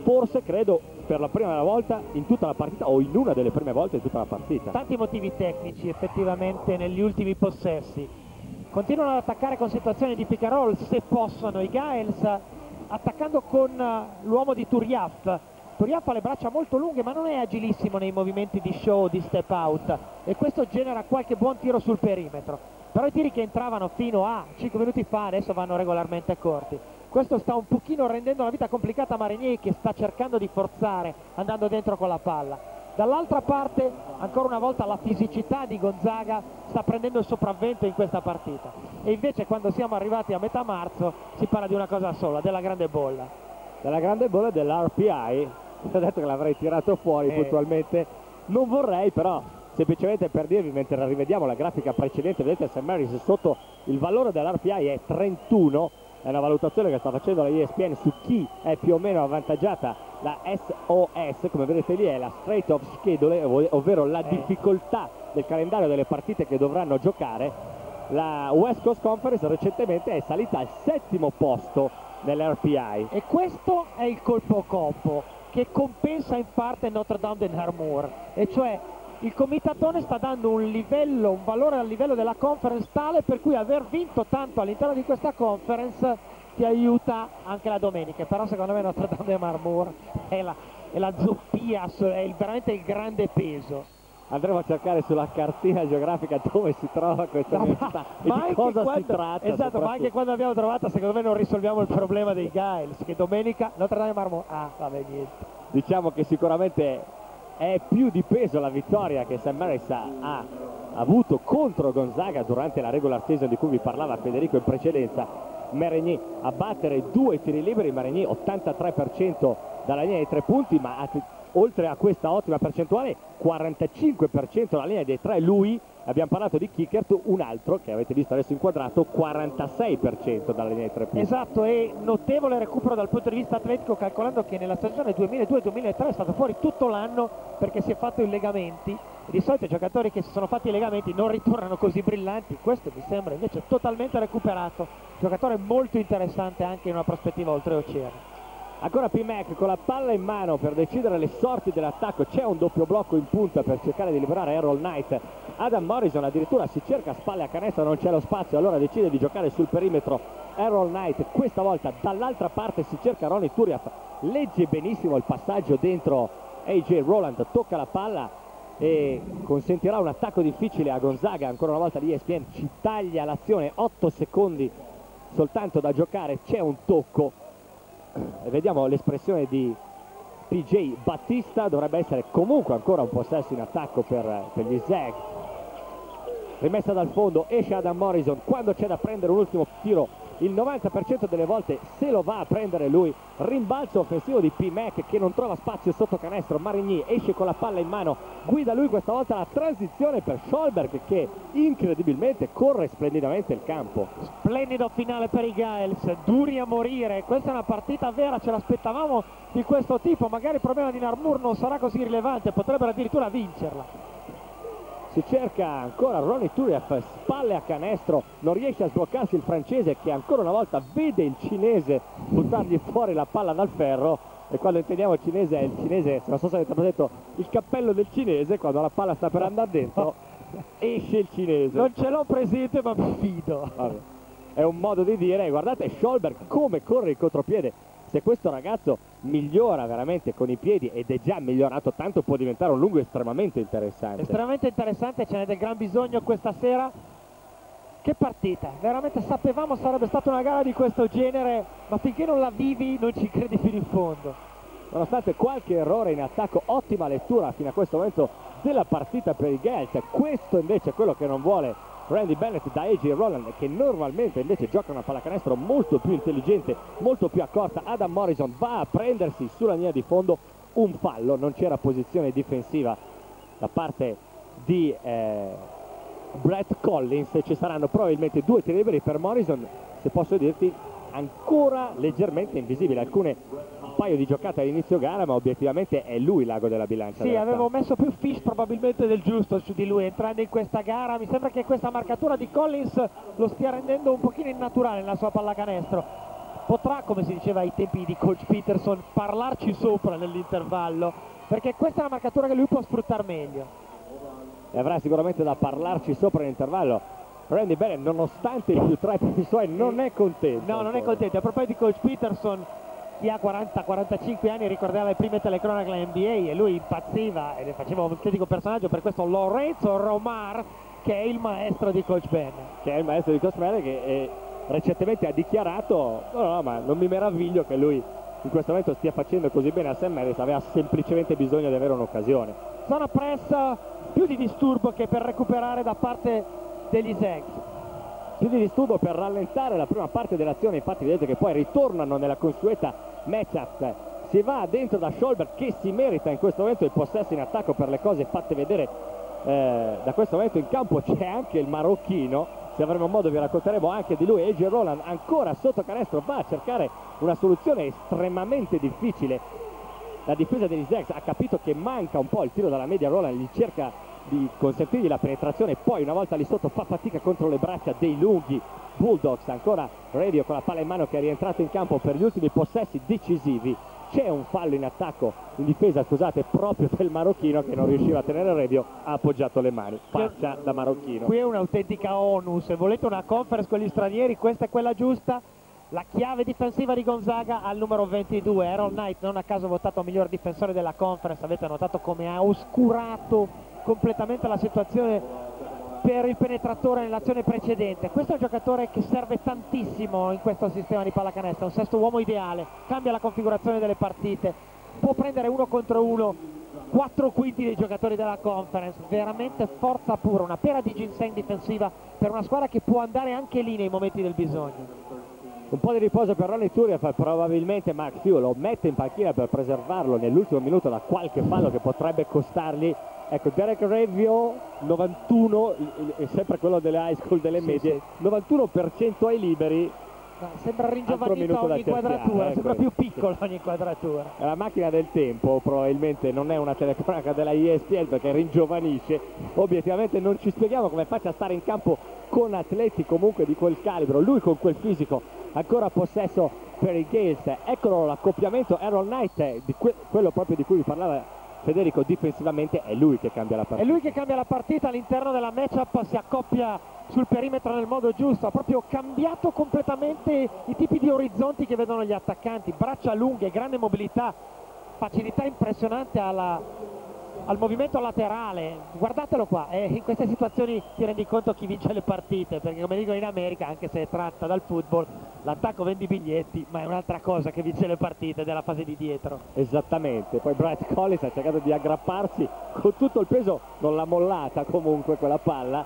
Forse credo per la prima volta in tutta la partita o in una delle prime volte in tutta la partita. Tanti motivi tecnici effettivamente negli ultimi possessi. Continuano ad attaccare con situazioni di pick and roll se possono i Giants attaccando con eh, l'uomo di Turiaf Turiaf ha le braccia molto lunghe ma non è agilissimo nei movimenti di show, di step out e questo genera qualche buon tiro sul perimetro. Però i tiri che entravano fino a 5 minuti fa adesso vanno regolarmente corti questo sta un pochino rendendo la vita complicata a Marigny che sta cercando di forzare andando dentro con la palla Dall'altra parte, ancora una volta, la fisicità di Gonzaga sta prendendo il sopravvento in questa partita. E invece quando siamo arrivati a metà marzo si parla di una cosa sola, della grande bolla. Della grande bolla dell'RPI, ho detto che l'avrei tirato fuori eh. puntualmente. Non vorrei però, semplicemente per dirvi, mentre rivediamo la grafica precedente, vedete St. Mary's sotto il valore dell'RPI è 31, è una valutazione che sta facendo la ESPN su chi è più o meno avvantaggiata. La SOS come vedete lì è la straight of schedule ovvero la eh. difficoltà del calendario delle partite che dovranno giocare. La West Coast Conference recentemente è salita al settimo posto nell'RPI e questo è il colpo copo che compensa in parte Notre Dame del Harmour e cioè il comitatone sta dando un livello, un valore al livello della conference tale per cui aver vinto tanto all'interno di questa conference ti aiuta anche la domenica, però secondo me Notre Dame de Marmor è la, è la zoppia, è il, veramente il grande peso. Andremo a cercare sulla cartina geografica dove si trova questa No, e ma di cosa quando, si tratta. Esatto, ma anche quando l'abbiamo trovata secondo me non risolviamo il problema dei Giles, che domenica Notre Dame de Marmor, ah vabbè niente. Diciamo che sicuramente è più di peso la vittoria che St. Mary's ha, avuto contro Gonzaga durante la regular season di cui vi parlava Federico in precedenza. Merigny a battere due tiri liberi, Merigny 83% dalla linea dei tre punti, ma oltre a questa ottima percentuale 45% dalla linea dei tre lui, abbiamo parlato di Kickert, un altro che avete visto adesso inquadrato, 46% dalla linea dei tre punti. Esatto, e notevole recupero dal punto di vista atletico calcolando che nella stagione 2002-2003 è stato fuori tutto l'anno perché si è fatto i legamenti. Di solito i giocatori che si sono fatti i legamenti non ritornano così brillanti, questo mi sembra invece totalmente recuperato, giocatore molto interessante anche in una prospettiva oltreoceano. Ancora P-Mac con la palla in mano per decidere le sorti dell'attacco, c'è un doppio blocco in punta per cercare di liberare Errol Knight. Adam Morrison addirittura si cerca spalle a canestro, non c'è lo spazio, allora decide di giocare sul perimetro Errol Knight. Questa volta dall'altra parte si cerca Ronnie Turiaf, legge benissimo il passaggio dentro AJ Roland, tocca la palla e consentirà un attacco difficile a Gonzaga. Ancora una volta l'ESPN ci taglia l'azione, 8 secondi soltanto da giocare, c'è un tocco e vediamo l'espressione di PJ Battista dovrebbe essere comunque ancora un possesso in attacco per, per gli Zag rimessa dal fondo esce Adam Morrison. Quando c'è da prendere un ultimo tiro il 90% delle volte se lo va a prendere lui. Rimbalzo offensivo di P-Mac che non trova spazio sotto canestro. Marigny esce con la palla in mano. Guida lui questa volta la transizione per Scholberg che incredibilmente corre splendidamente il campo. Splendido finale per i Giles, duri a morire, questa è una partita vera, ce l'aspettavamo di questo tipo, magari il problema di Narmur non sarà così rilevante, potrebbero addirittura vincerla. Si cerca ancora Ronnie Turiaf spalle a canestro non riesce a sbloccarsi il francese che ancora una volta vede il cinese buttargli fuori la palla dal ferro e quando intendiamo cinese è il cinese non so se avete presente il cappello del cinese quando la palla sta per andare dentro esce il cinese Non ce l'ho presente ma mi fido. Vabbè. è un modo di dire guardate Scholberg come corre il contropiede se questo ragazzo migliora veramente con i piedi ed è già migliorato tanto può diventare un lungo estremamente interessante Estremamente interessante, ce n'è del gran bisogno questa sera. Che partita, veramente sapevamo sarebbe stata una gara di questo genere, ma finché non la vivi non ci credi fino in fondo. nonostante qualche errore in attacco ottima lettura fino a questo momento della partita per i Gelt questo invece è quello che non vuole Randy Bennett da AJ Roland che normalmente invece gioca una pallacanestro molto più intelligente molto più accorta. Adam Morrison va a prendersi sulla linea di fondo un fallo. Non c'era posizione difensiva da parte di eh, Brett Collins. Ci saranno probabilmente due tiri liberi per Morrison. Se posso dirti ancora leggermente invisibile. Alcune un paio di giocate all'inizio gara ma obiettivamente è lui l'ago della bilancia Sì, della avevo messo più fish probabilmente del giusto su di lui entrando in questa gara. Mi sembra che questa marcatura di Collins lo stia rendendo un pochino innaturale nella sua pallacanestro. Potrà, come si diceva ai tempi di coach Peterson, parlarci sopra nell'intervallo, perché questa è una marcatura che lui può sfruttare meglio. e avrà sicuramente da parlarci sopra l'intervallo Randy Bennett nonostante i più per i suoi non è contento No, non è contento. A proposito di coach Peterson, chi ha 40-45 anni ricordava le prime telecronache NBA e lui impazziva e ne faceva un autentico personaggio per questo Lorenzo Romar, che è il maestro di coach Ben. che è il maestro di Cosmere che eh, recentemente ha dichiarato no, no, ma non mi meraviglio che lui in questo momento stia facendo così bene a Sam Maris aveva semplicemente bisogno di avere un'occasione Zona press più di disturbo che per recuperare da parte degli Zags. più di disturbo per rallentare la prima parte dell'azione infatti vedete che poi ritornano nella consueta matchup. Si va dentro da Scholberg che si merita in questo momento il possesso in attacco per le cose fatte vedere eh, da questo momento in campo. C'è anche il marocchino se avremo modo vi racconteremo anche di lui. AJ Roland ancora sotto canestro va a cercare una soluzione estremamente difficile. La difesa degli Zags ha capito che manca un po' il tiro dalla media. Roland gli cerca di consentirgli la penetrazione poi una volta lì sotto fa fatica contro le braccia dei lunghi Bulldogs ancora Radio con la palla in mano che è rientrato in campo per gli ultimi possessi decisivi. C'è un fallo in attacco in difesa scusate proprio del marocchino che non riusciva a tenere Radio ha appoggiato le mani. Faccia da marocchino. Qui è un'autentica ONU, se volete una conference con gli stranieri questa è quella giusta. la chiave difensiva di Gonzaga al numero 22 Errol Knight non a caso votato miglior difensore della conference avete notato come ha oscurato completamente la situazione per il penetratore nell'azione precedente. Questo è un giocatore che serve tantissimo in questo sistema di pallacanestro un sesto uomo ideale cambia la configurazione delle partite può prendere uno contro uno quattro quinti dei giocatori della conference veramente forza pura una pera di ginseng difensiva per una squadra che può andare anche lì nei momenti del bisogno un po' di riposo per Ronny Turia probabilmente Mark Few lo mette in panchina per preservarlo nell'ultimo minuto da qualche fallo che potrebbe costargli ecco Derek Revio 91 è sempre quello delle high school delle medie sì, sì. 91% ai liberi sembra ringiovanito ogni inquadratura, eh, sembra più piccola ogni inquadratura. La macchina del tempo probabilmente non è una telecronaca della ESPN perché ringiovanisce. Obiettivamente non ci spieghiamo come faccia a stare in campo con atleti comunque di quel calibro. Lui con quel fisico ancora possesso per i Gales. Eccolo l'accoppiamento Aaron Knight, que quello proprio di cui vi parlava Federico difensivamente è lui che cambia la partita. È lui che cambia la partita all'interno della matchup, si accoppia sul perimetro nel modo giusto, ha proprio cambiato completamente i tipi di orizzonti che vedono gli attaccanti, braccia lunghe, grande mobilità, facilità impressionante alla, al movimento laterale, guardatelo qua, eh, in queste situazioni ti rendi conto chi vince le partite, perché come dicono in America, anche se è tratta dal football, l'attacco vende i biglietti, ma è un'altra cosa che vince le partite della fase di dietro. Esattamente, poi Brett Collins ha cercato di aggrapparsi con tutto il peso, non l'ha mollata comunque quella palla.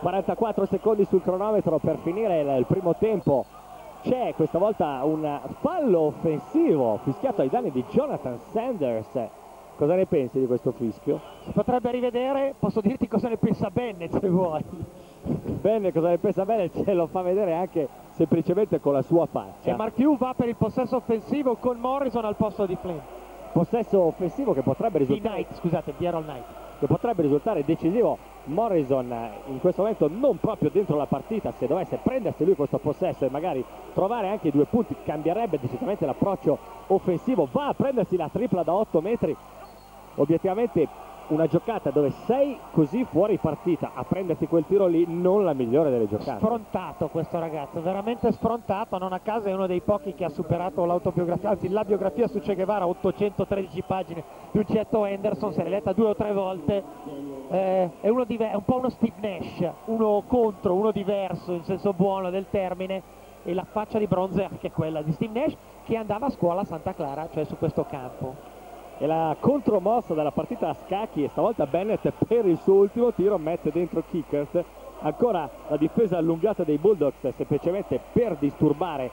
44 secondi sul cronometro per finire il primo tempo. C'è questa volta un fallo offensivo fischiato ai danni di Jonathan Sanders Cosa ne pensi di questo fischio? Si potrebbe rivedere, posso dirti cosa ne pensa Bennett se vuoi. Bennett cosa ne pensa Bennett ce lo fa vedere anche semplicemente con la sua faccia. E Mark Hugh va per il possesso offensivo con Morrison al posto di Flynn. Possesso offensivo che potrebbe risultare... Di Knight, scusate, di Aaron Knight. Che potrebbe risultare decisivo. Morrison in questo momento non proprio dentro la partita, se dovesse prendersi lui questo possesso e magari trovare anche due punti cambierebbe decisamente l'approccio offensivo. Va a prendersi la tripla da 8 metri obiettivamente una giocata dove sei così fuori partita a prenderti quel tiro lì non la migliore delle giocate. Sfrontato questo ragazzo veramente sfrontato non a caso è uno dei pochi che ha superato l'autobiografia anzi la biografia su Che Guevara 813 pagine di un certo Henderson se l'è letta due o tre volte. Eh, è, uno è un po' uno Steve Nash uno contro, uno diverso in senso buono del termine e la faccia di bronzo è anche quella di Steve Nash che andava a scuola a Santa Clara cioè su questo campo e la contromossa della partita a scacchi e stavolta Bennett per il suo ultimo tiro mette dentro Kickers. Ancora la difesa allungata dei Bulldogs semplicemente per disturbare.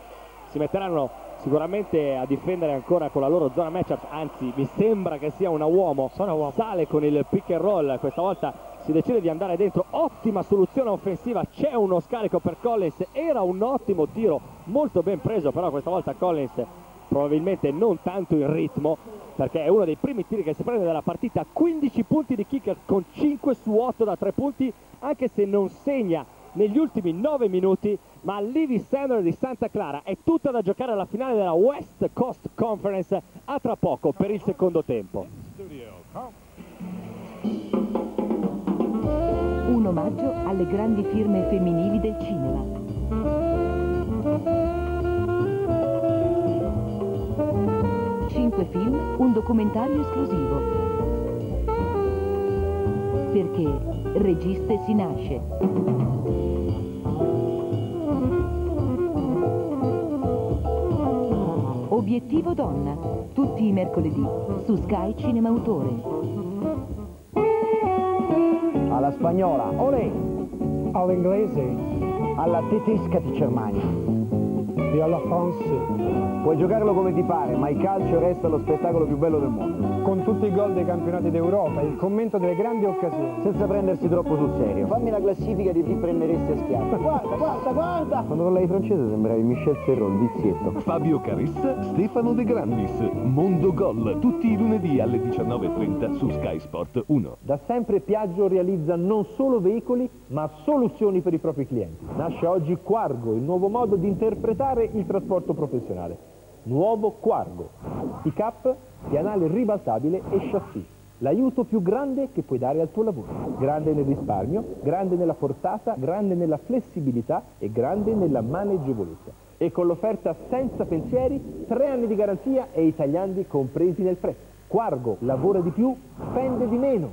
Si metteranno sicuramente a difendere ancora con la loro zona matchup anzi mi sembra che sia una uomo, uomo. sale con il pick and roll. Questa volta si decide di andare dentro. Ottima soluzione offensiva. C'è uno scarico per Collins. Era un ottimo tiro molto ben preso però questa volta Collins probabilmente non tanto in ritmo perché è uno dei primi tiri che si prende dalla partita. 15 punti di kicker con 5 su 8 da 3 punti anche se non segna negli ultimi 9 minuti ma l'Ivi Sandler di Santa Clara è tutta da giocare alla finale della West Coast Conference. A tra poco per il secondo tempo. Un omaggio alle grandi firme femminili del cinema 5 film, un documentario esclusivo. Perché registe si nasce. Obiettivo Donna, tutti i mercoledì su Sky Cinema Autore. Alla spagnola, olè! All'inglese. Alla tedesca di Germania e alla France. Puoi giocarlo come ti pare, ma il calcio resta lo spettacolo più bello del mondo. Con tutti i gol dei campionati d'Europa il commento delle grandi occasioni. Senza prendersi troppo sul serio. Fammi la classifica di chi prenderesti a schiaffo. guarda, guarda, guarda! Quando parlavi francese sembravi Michel Serron, vizietto. Fabio Caressa, Stefano De Grandis, Mondo Gol, tutti i lunedì alle 19.30 su Sky Sport 1. Da sempre Piaggio realizza non solo veicoli, ma soluzioni per i propri clienti. Nasce oggi Quargo, il nuovo modo di interpretare il trasporto professionale. Nuovo Quargo, pick-up, pianale ribaltabile e chassis. L'aiuto più grande che puoi dare al tuo lavoro. Grande nel risparmio, grande nella portata, grande nella flessibilità e grande nella maneggevolezza. E con l'offerta senza pensieri, tre anni di garanzia e i tagliandi compresi nel prezzo. Quargo lavora di più, spende di meno.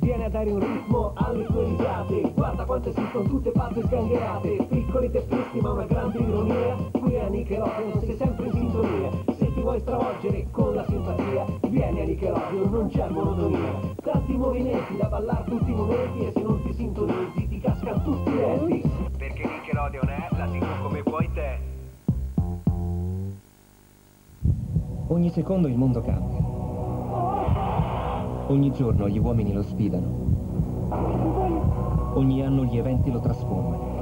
Vieni a dare un ritmo alle tue risate Guarda quante esistono tutte fatte sgangherate Piccoli teppisti ma una grande ironia Qui a Nickelodeon sei sempre in sintonia Se ti vuoi stravolgere con la simpatia Vieni a Nickelodeon, non c'è monotonia Tanti movimenti da ballare tutti i momenti E se non ti sintonizzi ti cascano tutti i denti Perché Nickelodeon è la tv come vuoi te Ogni secondo il mondo cambia. Ogni giorno gli uomini lo sfidano. Ogni anno gli eventi lo trasformano.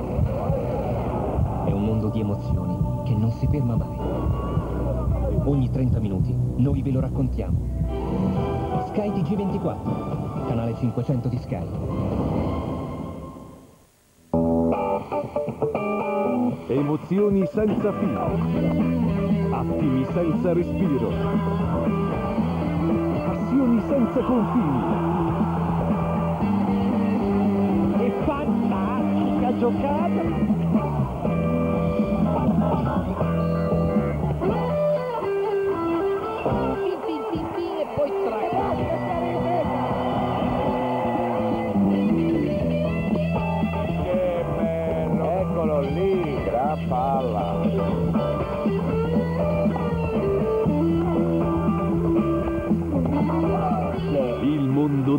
È un mondo di emozioni che non si ferma mai. Ogni 30 minuti noi ve lo raccontiamo. Sky TG24, canale 500 di Sky. Emozioni senza fine. Attimi senza respiro. Passioni senza confini. Che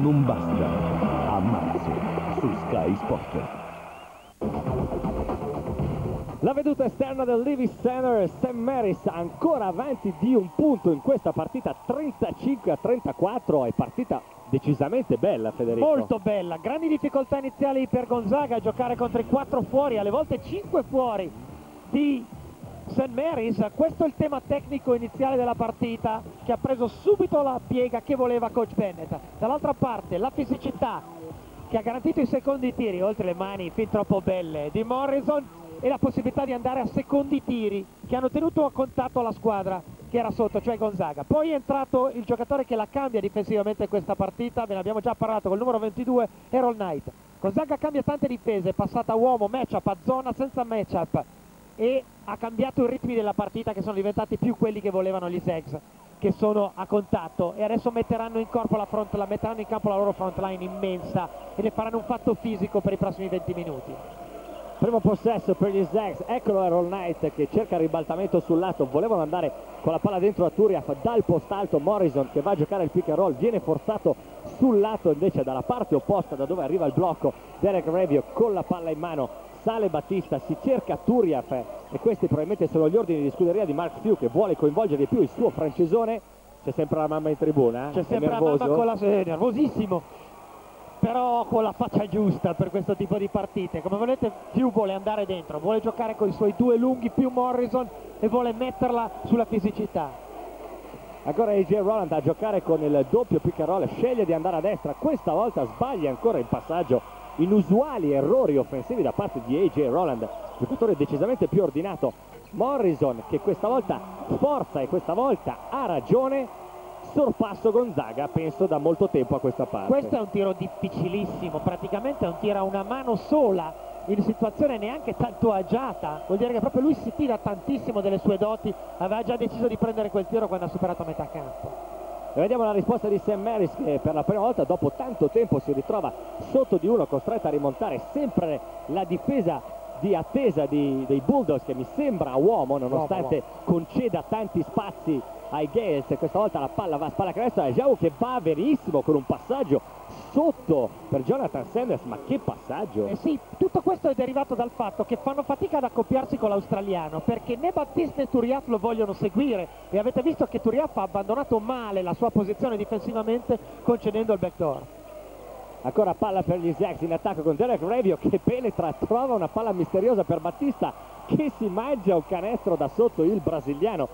non basta. A marzo su Sky Sport. La veduta esterna del Levi Center, Sam Maris ancora avanti di un punto in questa partita 35 a 34, è partita decisamente bella Federico. Molto bella, grandi difficoltà iniziali per Gonzaga a giocare contro i quattro fuori, alle volte cinque fuori di St. Mary's. Questo è il tema tecnico iniziale della partita che ha preso subito la piega che voleva coach Bennett. Dall'altra parte la fisicità che ha garantito i secondi tiri, oltre le mani fin troppo belle di Morrison e la possibilità di andare a secondi tiri che hanno tenuto a contatto la squadra che era sotto, cioè Gonzaga. Poi è entrato il giocatore che la cambia difensivamente questa partita, ve ne abbiamo già parlato col numero 22, Errol Knight. Gonzaga cambia tante difese, è passata a uomo, matchup, a zona senza matchup e ha cambiato i ritmi della partita che sono diventati più quelli che volevano gli Zags che sono a contatto e adesso metteranno in, la front, la metteranno in campo la loro front line immensa e ne faranno un fatto fisico per i prossimi 20 minuti. Primo possesso per gli Zags, eccolo Errol Knight che cerca il ribaltamento sul lato, volevano andare con la palla dentro a Turiaf dal post alto, Morrison che va a giocare il pick and roll, viene forzato sul lato invece dalla parte opposta da dove arriva il blocco, Derek Revio con la palla in mano, sale Battista, si cerca Turiaf e questi probabilmente sono gli ordini di scuderia di Mark Few che vuole coinvolgere di più il suo francesone, c'è sempre la mamma in tribuna, eh? C'è sempre la mamma con la eh, nervosissimo, però con la faccia giusta per questo tipo di partite. Come vedete più vuole andare dentro, vuole giocare con i suoi due lunghi più Morrison e vuole metterla sulla fisicità. Ancora AJ Roland a giocare con il doppio pick and roll, sceglie di andare a destra, questa volta sbaglia ancora il passaggio, inusuali errori offensivi da parte di AJ Roland, giocatore decisamente più ordinato. Morrison che questa volta forza e questa volta ha ragione, sorpasso Gonzaga penso da molto tempo a questa parte. Questo è un tiro difficilissimo, praticamente è un tiro a una mano sola in situazione neanche tanto agiata, vuol dire che proprio lui si tira tantissimo delle sue doti, aveva già deciso di prendere quel tiro quando ha superato metà campo. E vediamo la risposta di Sam Maris che per la prima volta dopo tanto tempo si ritrova sotto di uno, costretto a rimontare sempre la difesa di attesa di- dei Bulldogs che mi sembra uomo nonostante conceda tanti spazi ai Gales. Questa volta la palla va a spalla canestro e Jau che va verissimo con un passaggio sotto per Jonathan Sanders, ma che passaggio! Eh sì, tutto questo è derivato dal fatto che fanno fatica ad accoppiarsi con l'australiano perché né Battista né Turiaf lo vogliono seguire e avete visto che Turiaf ha abbandonato male la sua posizione difensivamente concedendo il backdoor. Ancora palla per gli Zags in attacco con Derek Revio che penetra, trova una palla misteriosa per Battista che si mangia un canestro da sotto il brasiliano.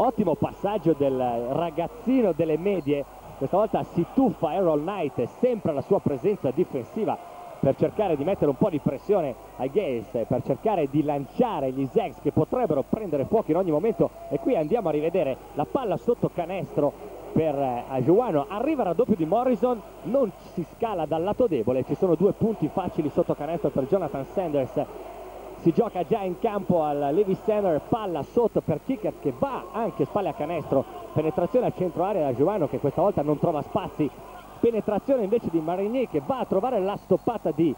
Ottimo passaggio del ragazzino delle medie, questa volta si tuffa Errol Knight, sempre la sua presenza difensiva per cercare di mettere un po' di pressione ai Gales, per cercare di lanciare gli Zags che potrebbero prendere fuoco in ogni momento. E qui andiamo a rivedere la palla sotto canestro per eh, Ajuano, arriva il raddoppio di Morrison, non si scala dal lato debole, ci sono due punti facili sotto canestro per Jonathan Sanders si gioca già in campo al Levi Center, palla sotto per Kickert che va anche spalle a canestro, penetrazione al centro area da Giovano che questa volta non trova spazi, penetrazione invece di Marigny che va a trovare la stoppata di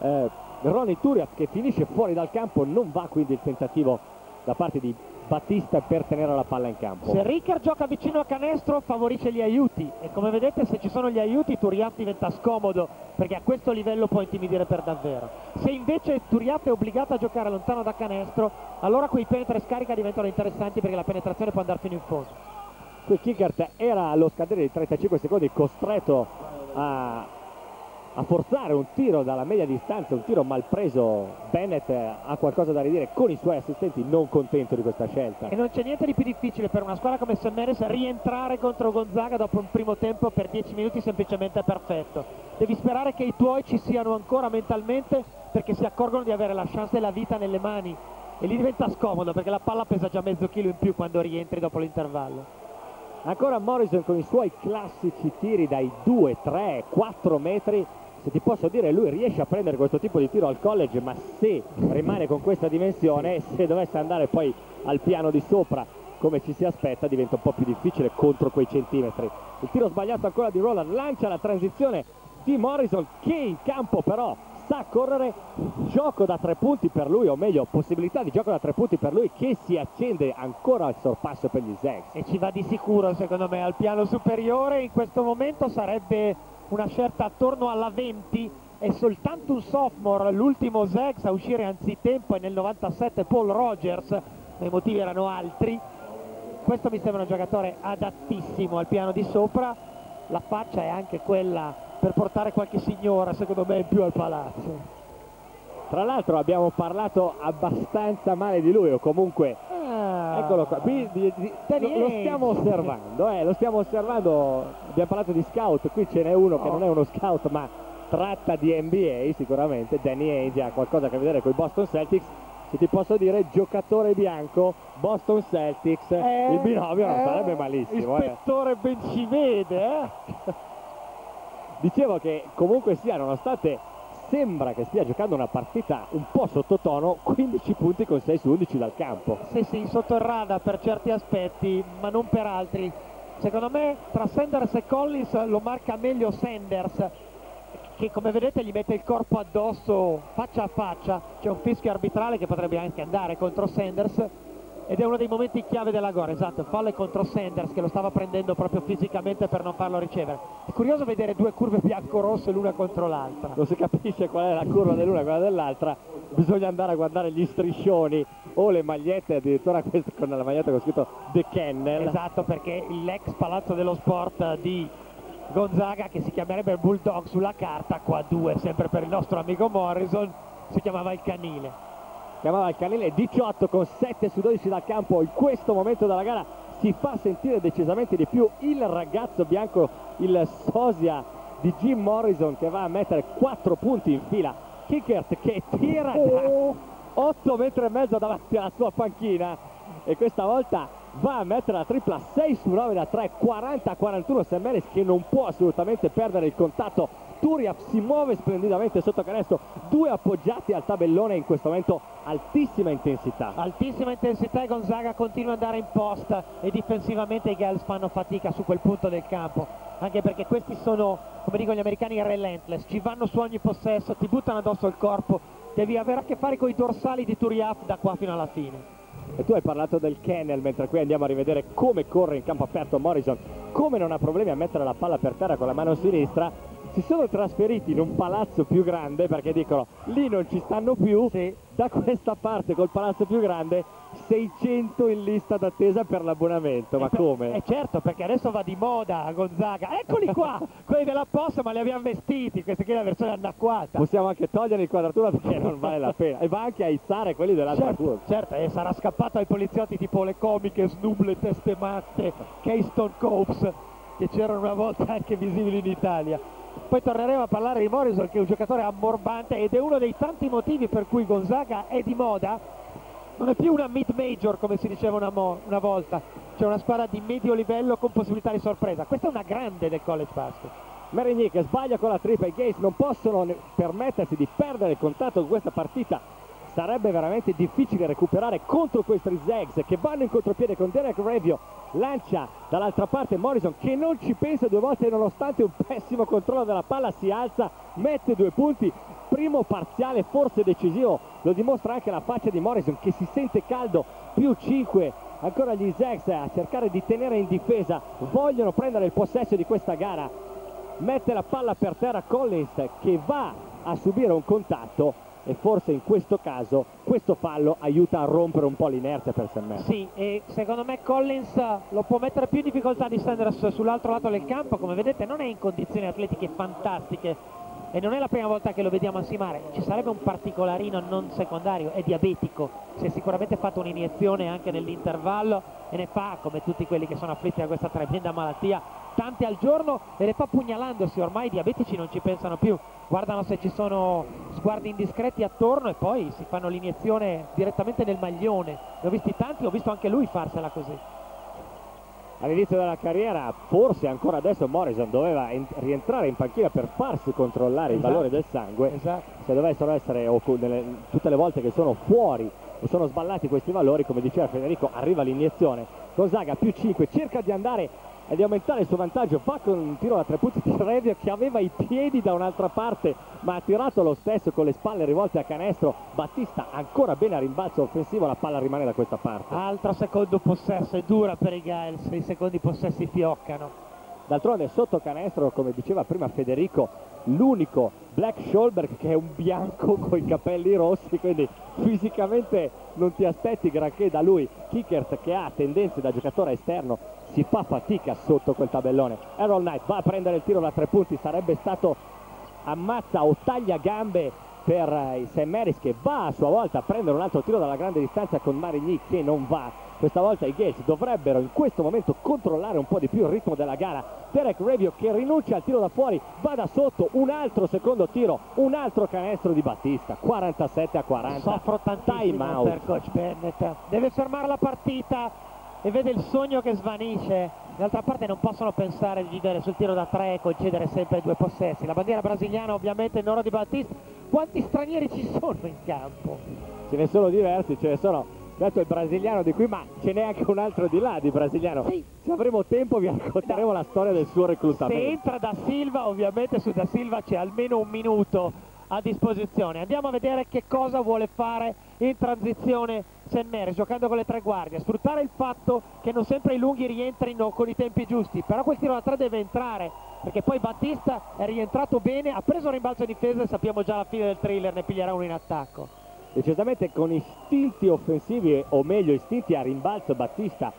eh, Ronnie Turiaf che finisce fuori dal campo, non va quindi il tentativo da parte di Battista per tenere la palla in campo. Se Ricard gioca vicino a canestro favorisce gli aiuti e come vedete se ci sono gli aiuti Turiaf diventa scomodo perché a questo livello può intimidire per davvero. Se invece Turiaf è obbligato a giocare lontano da canestro allora quei penetra e scarica diventano interessanti perché la penetrazione può andare fino in fondo. Qui Kickert era allo scadere di 35 secondi costretto a a forzare un tiro dalla media distanza, un tiro mal preso, Bennett ha qualcosa da ridire con i suoi assistenti, non contento di questa scelta. E non c'è niente di più difficile per una squadra come St. Mary's rientrare contro Gonzaga dopo un primo tempo per 10 minuti semplicemente perfetto. Devi sperare che i tuoi ci siano ancora mentalmente perché si accorgono di avere la chance della vita nelle mani e lì diventa scomodo perché la palla pesa già mezzo chilo in più quando rientri dopo l'intervallo. Ancora Morrison con i suoi classici tiri dai 2, 3, 4 metri se ti posso dire lui riesce a prendere questo tipo di tiro al college ma se rimane con questa dimensione se dovesse andare poi al piano di sopra come ci si aspetta diventa un po' più difficile contro quei centimetri. Il tiro sbagliato ancora di Roland lancia la transizione di Morrison che in campo però sa correre. Gioco da tre punti per lui o meglio possibilità di gioco da tre punti per lui che si accende ancora al sorpasso per gli Zags. E ci va di sicuro secondo me al piano superiore. In questo momento sarebbe una scelta attorno alla 20 è soltanto un sophomore, l'ultimo Zex a uscire anzitempo e nel 97 Paul Rogers, ma i motivi erano altri. Questo mi sembra un giocatore adattissimo al piano di sopra, la faccia è anche quella per portare qualche signora, secondo me, in più al palazzo. Tra l'altro abbiamo parlato abbastanza male di lui o comunque ah. eccolo qua, qui di, di, lo, lo, stiamo osservando, eh, lo stiamo osservando, abbiamo parlato di scout, qui ce n'è uno oh. che non è uno scout ma tratta di NBA sicuramente, Danny Ainge ha qualcosa a che vedere con i Boston Celtics, se ti posso dire giocatore bianco, Boston Celtics, eh, il binomio non eh, sarebbe malissimo. Eh. Ispettore eh. ben ci vede, eh? Dicevo che comunque sia, nonostante sembra che stia giocando una partita un po' sottotono 15 punti con 6 su 11 dal campo. Sì sì sotto il radar per certi aspetti ma non per altri. Secondo me tra Sanders e Collins lo marca meglio Sanders che come vedete gli mette il corpo addosso faccia a faccia. C'è un fischio arbitrale che potrebbe anche andare contro Sanders ed è uno dei momenti chiave della gara, esatto, falle contro Sanders che lo stava prendendo proprio fisicamente per non farlo ricevere. È curioso vedere due curve bianco-rosse l'una contro l'altra. Non si capisce qual è la curva dell'una e quella dell'altra, bisogna andare a guardare gli striscioni o le magliette, addirittura questa con la maglietta con scritto The Kennel. Esatto, perché l'ex palazzo dello sport di Gonzaga che si chiamerebbe Bulldog sulla carta, qua due, sempre per il nostro amico Morrison, si chiamava il canile chiamava il Canile 18 con 7 su 12 dal campo. In questo momento della gara si fa sentire decisamente di più il ragazzo bianco il sosia di Jim Morrison che va a mettere 4 punti in fila. Kickert che tira da 8 metri e mezzo davanti alla sua panchina. E questa volta va a mettere la tripla 6 su 9 da 3 40 41 Semmeris che non può assolutamente perdere il contatto Turiaf si muove splendidamente sotto canestro, due appoggiati al tabellone in questo momento altissima intensità. Altissima intensità e Gonzaga continua ad andare in posta e difensivamente i Gals fanno fatica su quel punto del campo, anche perché questi sono, come dicono gli americani, relentless, ci vanno su ogni possesso, ti buttano addosso il corpo, devi avere a che fare con i dorsali di Turiaf da qua fino alla fine. E tu hai parlato del Kennel, mentre qui andiamo a rivedere come corre in campo aperto Morrison, come non ha problemi a mettere la palla per terra con la mano sinistra si sono trasferiti in un palazzo più grande perché dicono lì non ci stanno più, sì. da questa parte col palazzo più grande 600 in lista d'attesa per l'abbonamento, ma come? Eh certo, perché adesso va di moda a Gonzaga, eccoli qua, quelli della posta ma li abbiamo vestiti, questa qui è la versione anacquata. Possiamo anche togliere l'inquadratura perché non vale la pena, e va anche a izzare quelli dell'altra certo, curva. Certo, e sarà scappato ai poliziotti tipo le comiche, Snoop, le teste matte, Keystone Copes, che c'erano una volta anche visibili in Italia poi torneremo a parlare di Morrison che è un giocatore ammorbante ed è uno dei tanti motivi per cui Gonzaga è di moda. Non è più una mid major come si diceva una, una volta. C'è una squadra di medio livello con possibilità di sorpresa. Questa è una grande del college basket. Merigny che sbaglia con la tripla i Gates non possono permettersi di perdere il contatto con questa partita sarebbe veramente difficile recuperare contro questi Zags che vanno in contropiede con Derek Revio lancia dall'altra parte Morrison che non ci pensa due volte nonostante un pessimo controllo della palla si alza mette due punti. Primo parziale forse decisivo lo dimostra anche la faccia di Morrison che si sente caldo più 5 ancora gli Zags a cercare di tenere in difesa vogliono prendere il possesso di questa gara. Mette la palla per terra Collins che va a subire un contatto e forse in questo caso questo fallo aiuta a rompere un po' l'inerzia per Sam Sì, e secondo me Collins lo può mettere più in difficoltà di Sanders sull'altro lato del campo, come vedete non è in condizioni atletiche fantastiche e non è la prima volta che lo vediamo ansimare, ci sarebbe un particolarino non secondario, è diabetico, si è sicuramente fatto un'iniezione anche nell'intervallo e ne fa, come tutti quelli che sono afflitti da questa tremenda malattia, tante al giorno e le fa pugnalandosi, ormai i diabetici non ci pensano più, guardano se ci sono sguardi indiscreti attorno e poi si fanno l'iniezione direttamente nel maglione, ne ho visti tanti, ho visto anche lui farsela così all'inizio della carriera forse ancora adesso Morrison doveva rientrare in panchina per farsi controllare esatto. il valore del sangue esatto. se dovessero essere nelle, tutte le volte che sono fuori o sono sballati questi valori come diceva Federico arriva l'iniezione Gonzaga più 5 cerca di andare e di aumentare il suo vantaggio fa con un tiro da tre punti di Revio che aveva i piedi da un'altra parte ma ha tirato lo stesso con le spalle rivolte a canestro. Battista ancora bene a rimbalzo offensivo la palla rimane da questa parte. Altro secondo possesso è dura per i Giles i secondi possessi fioccano. D'altronde sotto canestro come diceva prima Federico l'unico Black Scholberg che è un bianco con i capelli rossi quindi fisicamente non ti aspetti granché da lui. Kickert che ha tendenze da giocatore esterno si fa fatica sotto quel tabellone. Errol Knight va a prendere il tiro da tre punti sarebbe stato ammazza o taglia gambe per eh, il Sam Maris che va a sua volta a prendere un altro tiro dalla grande distanza con Marigny che non va. Questa volta i Gales dovrebbero in questo momento controllare un po' di più il ritmo della gara. Derek Revio che rinuncia al tiro da fuori va da sotto un altro secondo tiro un altro canestro di Battista 47 a 40 soffro tantissimo per coach Bennett. Deve fermare la partita e vede il sogno che svanisce. D'altra parte non possono pensare di vivere sul tiro da tre e concedere sempre due possessi. La bandiera brasiliana ovviamente in oro di Battista. Quanti stranieri ci sono in campo? ce ne sono diversi ce ne sono. Detto il brasiliano di qui ma ce n'è anche un altro di là di brasiliano. Sì. se avremo tempo vi racconteremo la storia del suo reclutamento. Se entra da Silva ovviamente su da Silva c'è almeno un minuto a disposizione. Andiamo a vedere che cosa vuole fare in transizione Sennere giocando con le tre guardie sfruttare il fatto che non sempre i lunghi rientrino con i tempi giusti però quel tiro da tre deve entrare perché poi Battista è rientrato bene ha preso un rimbalzo di difesa e sappiamo già la fine del thriller ne piglierà uno in attacco. Decisamente con istinti offensivi o meglio istinti a rimbalzo Battista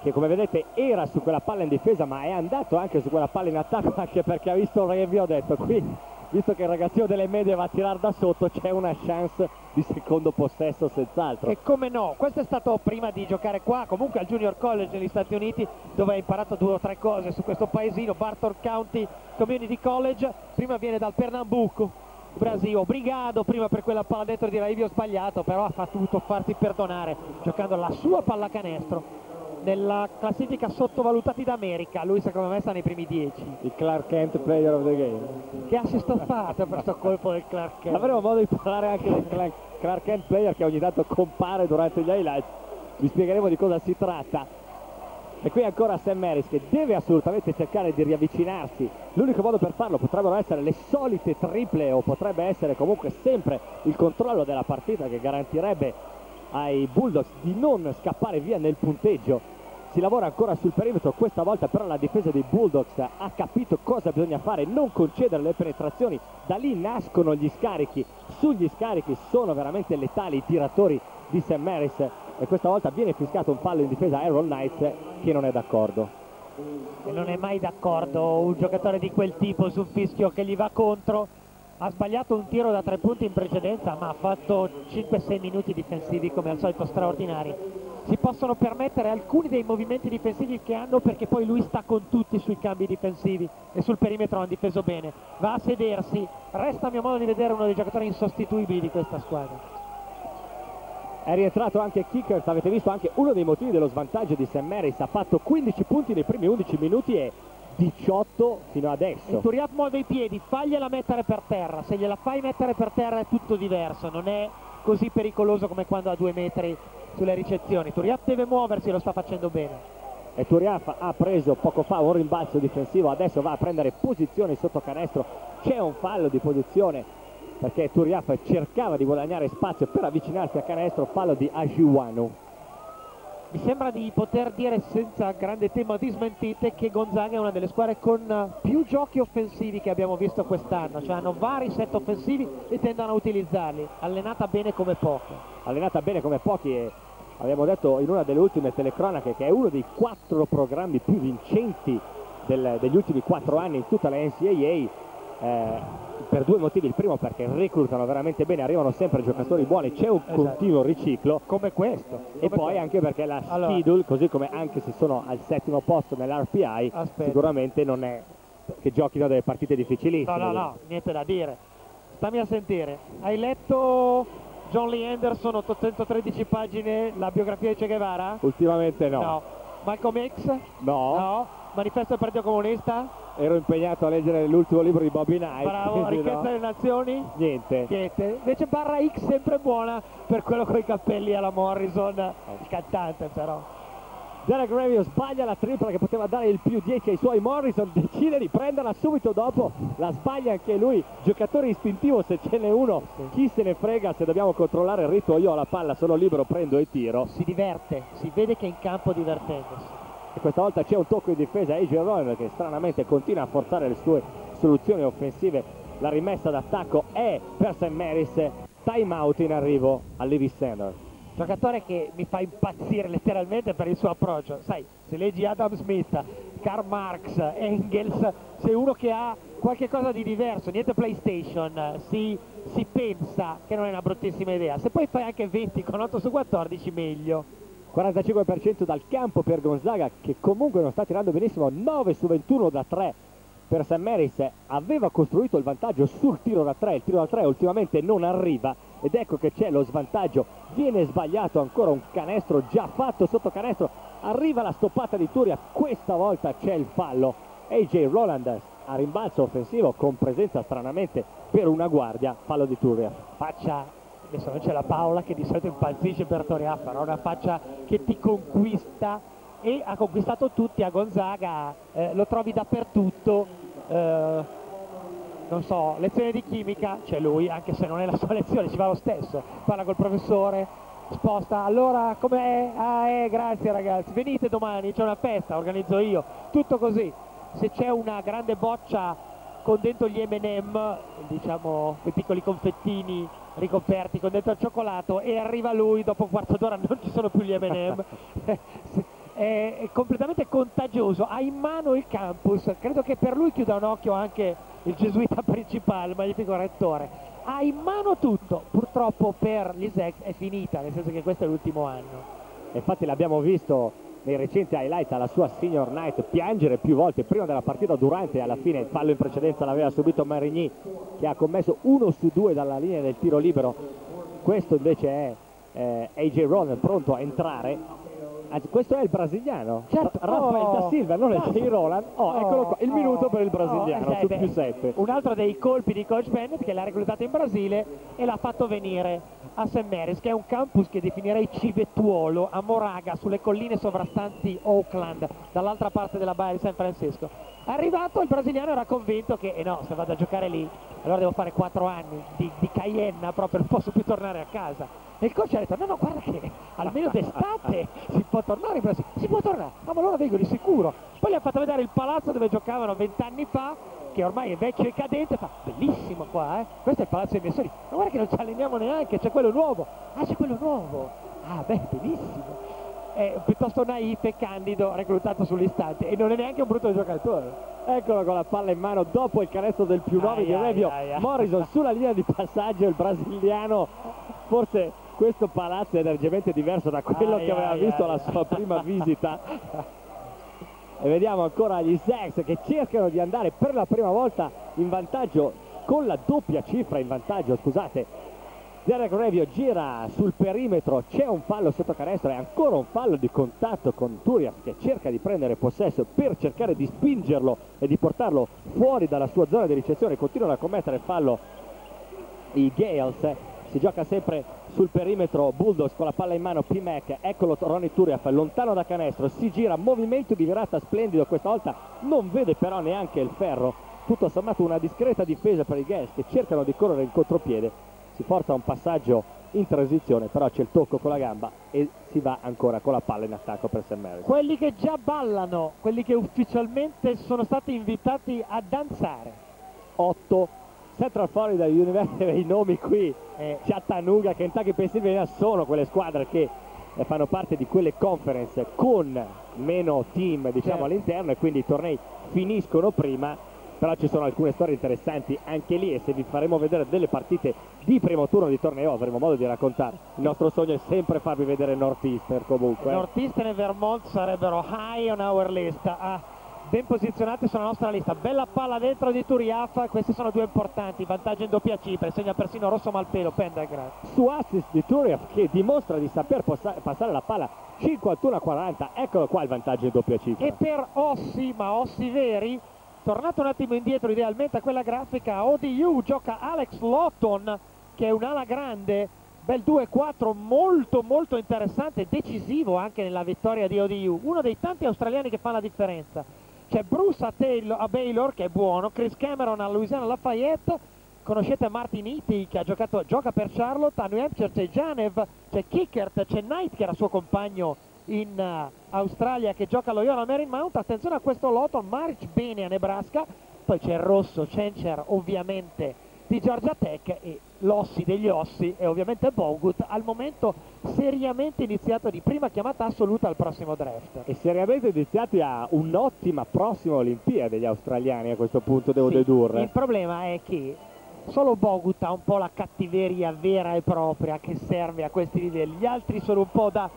che come vedete era su quella palla in difesa ma è andato anche su quella palla in attacco anche perché ha visto il review ho detto qui visto che il ragazzino delle medie va a tirare da sotto c'è una chance di secondo possesso senz'altro. E come no, questo è stato prima di giocare qua comunque al Junior College negli Stati Uniti dove ha imparato due o tre cose su questo paesino. Barton County Community College prima viene dal Pernambuco Brasile, Brigado prima per quella palla dentro di Raivio sbagliato però ha fatto farsi perdonare giocando la sua pallacanestro nella classifica sottovalutati d'America. Lui secondo me sta nei primi 10 il Clark Kent player of the game. Che assist ha fatto per questo colpo del Clark Kent. Avremo modo di parlare anche del Clark Kent player che ogni tanto compare durante gli highlights. Vi spiegheremo di cosa si tratta. E qui ancora Sam Harris che deve assolutamente cercare di riavvicinarsi. L'unico modo per farlo potrebbero essere le solite triple o potrebbe essere comunque sempre il controllo della partita che garantirebbe ai Bulldogs di non scappare via nel punteggio. Si lavora ancora sul perimetro questa volta però la difesa dei Bulldogs ha capito cosa bisogna fare non concedere le penetrazioni. Da lì nascono gli scarichi. Sugli scarichi sono veramente letali i tiratori di Sam Harris e questa volta viene fiscato un fallo in difesa a Aaron Knights che non è d'accordo. Non è mai d'accordo un giocatore di quel tipo sul fischio che gli va contro ha sbagliato un tiro da tre punti in precedenza ma ha fatto 5-6 minuti difensivi come al solito straordinari. Si possono permettere alcuni dei movimenti difensivi che hanno perché poi lui sta con tutti sui cambi difensivi e sul perimetro hanno difeso bene. Va a sedersi. Resta a mio modo di vedere uno dei giocatori insostituibili di questa squadra. È rientrato anche Kickers, avete visto anche uno dei motivi dello svantaggio di Sam Maris, ha fatto 15 punti nei primi 11 minuti e 18 fino adesso. Il Turiat muove i piedi, fagliela mettere per terra, se gliela fai mettere per terra è tutto diverso, non è così pericoloso come quando a due metri sulle ricezioni. Turiaf deve muoversi, lo sta facendo bene. E Turiaf ha preso poco fa un rimbalzo difensivo, adesso va a prendere posizioni sotto canestro, c'è un fallo di posizione perché Turiaf cercava di guadagnare spazio per avvicinarsi a canestro, fallo di Ajiwanu. Mi sembra di poter dire senza grande tema di smentite che Gonzaga è una delle squadre con più giochi offensivi che abbiamo visto quest'anno, cioè hanno vari set offensivi e tendono a utilizzarli, allenata bene come pochi. Allenata bene come pochi e abbiamo detto in una delle ultime telecronache che è uno dei quattro programmi più vincenti del, degli ultimi quattro anni in tutta la NCAA. Eh, per due motivi, il primo perché reclutano veramente bene, arrivano sempre giocatori buoni, c'è un Esatto. continuo riciclo Come questo. e come poi questo. anche perché la Allora. schedule, così come anche se sono al settimo posto nell'RPI, Aspetta. sicuramente non è che giochino delle partite difficilissime. No, no, no, niente da dire. Stammi a sentire. Hai letto John Lee Anderson, 813 pagine, la biografia di Che Guevara? Ultimamente no. Malcolm X? No. No. Manifesto del Partito Comunista? Ero impegnato a leggere l'ultimo libro di Bobby Knight. Bravo. Ricchezza no. delle Nazioni? Niente. Niente. Invece barra X sempre buona per quello con i capelli alla Morrison, il cantante però. Derek Ravio sbaglia la tripla che poteva dare il più 10 ai suoi Morrison, decide di prenderla subito dopo, la sbaglia anche lui, giocatore istintivo se ce n'è uno, chi se ne frega se dobbiamo controllare il ritmo, io ho la palla, sono libero, prendo e tiro. Si diverte, si vede che è in campo divertendosi. Questa volta c'è un tocco in difesa a Rowan che stranamente continua a forzare le sue soluzioni offensive, la rimessa d'attacco è per St. Mary's, time out in arrivo al Levis Center. giocatore che mi fa impazzire letteralmente per il suo approccio. Sai, se leggi Adam Smith, Karl Marx, Engels, sei uno che ha qualche cosa di diverso, niente PlayStation, si, si pensa che non è una bruttissima idea. Se poi fai anche 20 con 8 su 14, meglio. 45% dal campo per Gonzaga che comunque non sta tirando benissimo 9 su 21 da 3 per San Maris aveva costruito il vantaggio sul tiro da 3 il tiro da 3 ultimamente non arriva ed ecco che c'è lo svantaggio. Viene sbagliato ancora un canestro già fatto sotto canestro. Arriva la stoppata di Turia questa volta c'è il fallo. AJ Roland a rimbalzo offensivo con presenza stranamente per una guardia fallo di Turia. Faccia, adesso non c'è la Paola che di solito impazzisce per Toriaf, però una faccia che ti conquista e ha conquistato tutti a Gonzaga, eh, lo trovi dappertutto, eh, non so, lezione di chimica, c'è lui, anche se non è la sua lezione, ci va lo stesso, parla col professore, sposta, allora com'è? Ah, eh, grazie ragazzi, venite domani, c'è una festa, organizzo io, tutto così. Se c'è una grande boccia con dentro gli M&M, diciamo quei piccoli confettini ricoperti con dentro il cioccolato e arriva lui dopo un quarto d'ora non ci sono più gli M&M. È, completamente contagioso ha in mano il campus credo che per lui chiuda un occhio anche il gesuita principale il magnifico rettore. Ha in mano tutto purtroppo per gli Sex è finita nel senso che questo è l'ultimo anno. Infatti l'abbiamo visto nei recenti highlight alla sua senior night piangere più volte prima della partita durante alla fine. Il fallo in precedenza l'aveva subito Marigny che ha commesso uno su due dalla linea del tiro libero. Questo invece è eh, AJ Ronan pronto a entrare Anzi, questo è il brasiliano Certo. Rafael Oh. da Silva non è AJ Roland oh, eccolo qua il minuto per il brasiliano Oh, eh, su più 7 un altro dei colpi di coach Bennett che l'ha reclutato in Brasile e l'ha fatto venire a St. Mary's che è un campus che definirei civettuolo a Moraga sulle colline sovrastanti Oakland dall'altra parte della baia di San Francisco arrivato il brasiliano era convinto che eh no se vado a giocare lì allora devo fare 4 anni di, di Cayenne proprio non posso più tornare a casa e il coach ha detto no no guarda che almeno d'estate si può tornare in Brasile. Si può tornare ma allora vengo di sicuro. Poi gli ha fatto vedere il palazzo dove giocavano vent'anni fa che ormai è vecchio e cadente fa bellissimo qua eh. Questo è il palazzo dei miei sogni. Ma guarda che non ci alleniamo neanche c'è quello nuovo. Ah c'è quello nuovo. Ah beh benissimo è piuttosto naif e candido reclutato sull'istante e non è neanche un brutto giocatore. Eccolo con la palla in mano dopo il canestro del più 9 Ai, di Revio. Morrison sulla linea di passaggio, il brasiliano. Forse questo palazzo è leggermente diverso da quello Ai, che aveva ai, visto ai. alla sua prima visita. E vediamo ancora gli Sex che cercano di andare per la prima volta in vantaggio con la doppia cifra in vantaggio, scusate. Derek Revio gira sul perimetro, c'è un fallo sotto canestro e ancora un fallo di contatto con Turiaf che cerca di prendere possesso per cercare di spingerlo e di portarlo fuori dalla sua zona di ricezione, continuano a commettere fallo i Gales si gioca sempre sul perimetro Bulldogs con la palla in mano P-Mac eccolo Ronny Turiaf lontano da canestro si gira movimento di virata splendido questa volta non vede però neanche il ferro. Tutto sommato una discreta difesa per i Gas che cercano di correre in contropiede. Si forza un passaggio in transizione però c'è il tocco con la gamba e si va ancora con la palla in attacco per Sam Harris. Quelli che già ballano, quelli che ufficialmente sono stati invitati a danzare. 8 Central Florida University i nomi qui eh, Chattanooga, Kentucky, Pennsylvania sono quelle squadre che eh, fanno parte di quelle conference con meno team diciamo Certo. all'interno e quindi i tornei finiscono prima però ci sono alcune storie interessanti anche lì e se vi faremo vedere delle partite di primo turno di torneo avremo modo di raccontare il nostro sogno è sempre farvi vedere Northeastern comunque. Northeastern e Vermont sarebbero high on our list, ah, ben posizionati sulla nostra lista. Bella palla dentro di Turiaf, questi sono due importanti, vantaggio in doppia cifra, segna persino Rosso Malpelo, Pendergrass. su assist di Turiaf che dimostra di saper passare la palla 51 a 40 eccolo qua il vantaggio in doppia cifra E per Ossi, ma Ossi veri, tornato un attimo indietro idealmente a quella grafica, ODU gioca Alex Lotton, che è un'ala grande, bel 2-4 molto molto interessante, decisivo anche nella vittoria di ODU, uno dei tanti australiani che fa la differenza. C'è Bruce a, Taylor- a Baylor che è buono, Chris Cameron a Louisiana Lafayette, conoscete Martin Eaty che giocato, gioca per Charlotte, a New Hampshire c'è Janev, c'è Kickert, c'è Knight che era suo compagno in eh, Australia che gioca allo Loyola Marymount, attenzione a questo lotto, March bene a Nebraska, poi c'è il rosso Cencer ovviamente di Georgia Tech e l'ossi degli ossi e ovviamente Bogut al momento seriamente iniziato di prima chiamata assoluta al prossimo draft. e seriamente iniziati a un'ottima prossima Olimpiade gli australiani a questo punto devo Sì, dedurre Il problema è che solo Bogut ha un po' la cattiveria vera e propria che serve a questi livelli, gli altri sono un po' da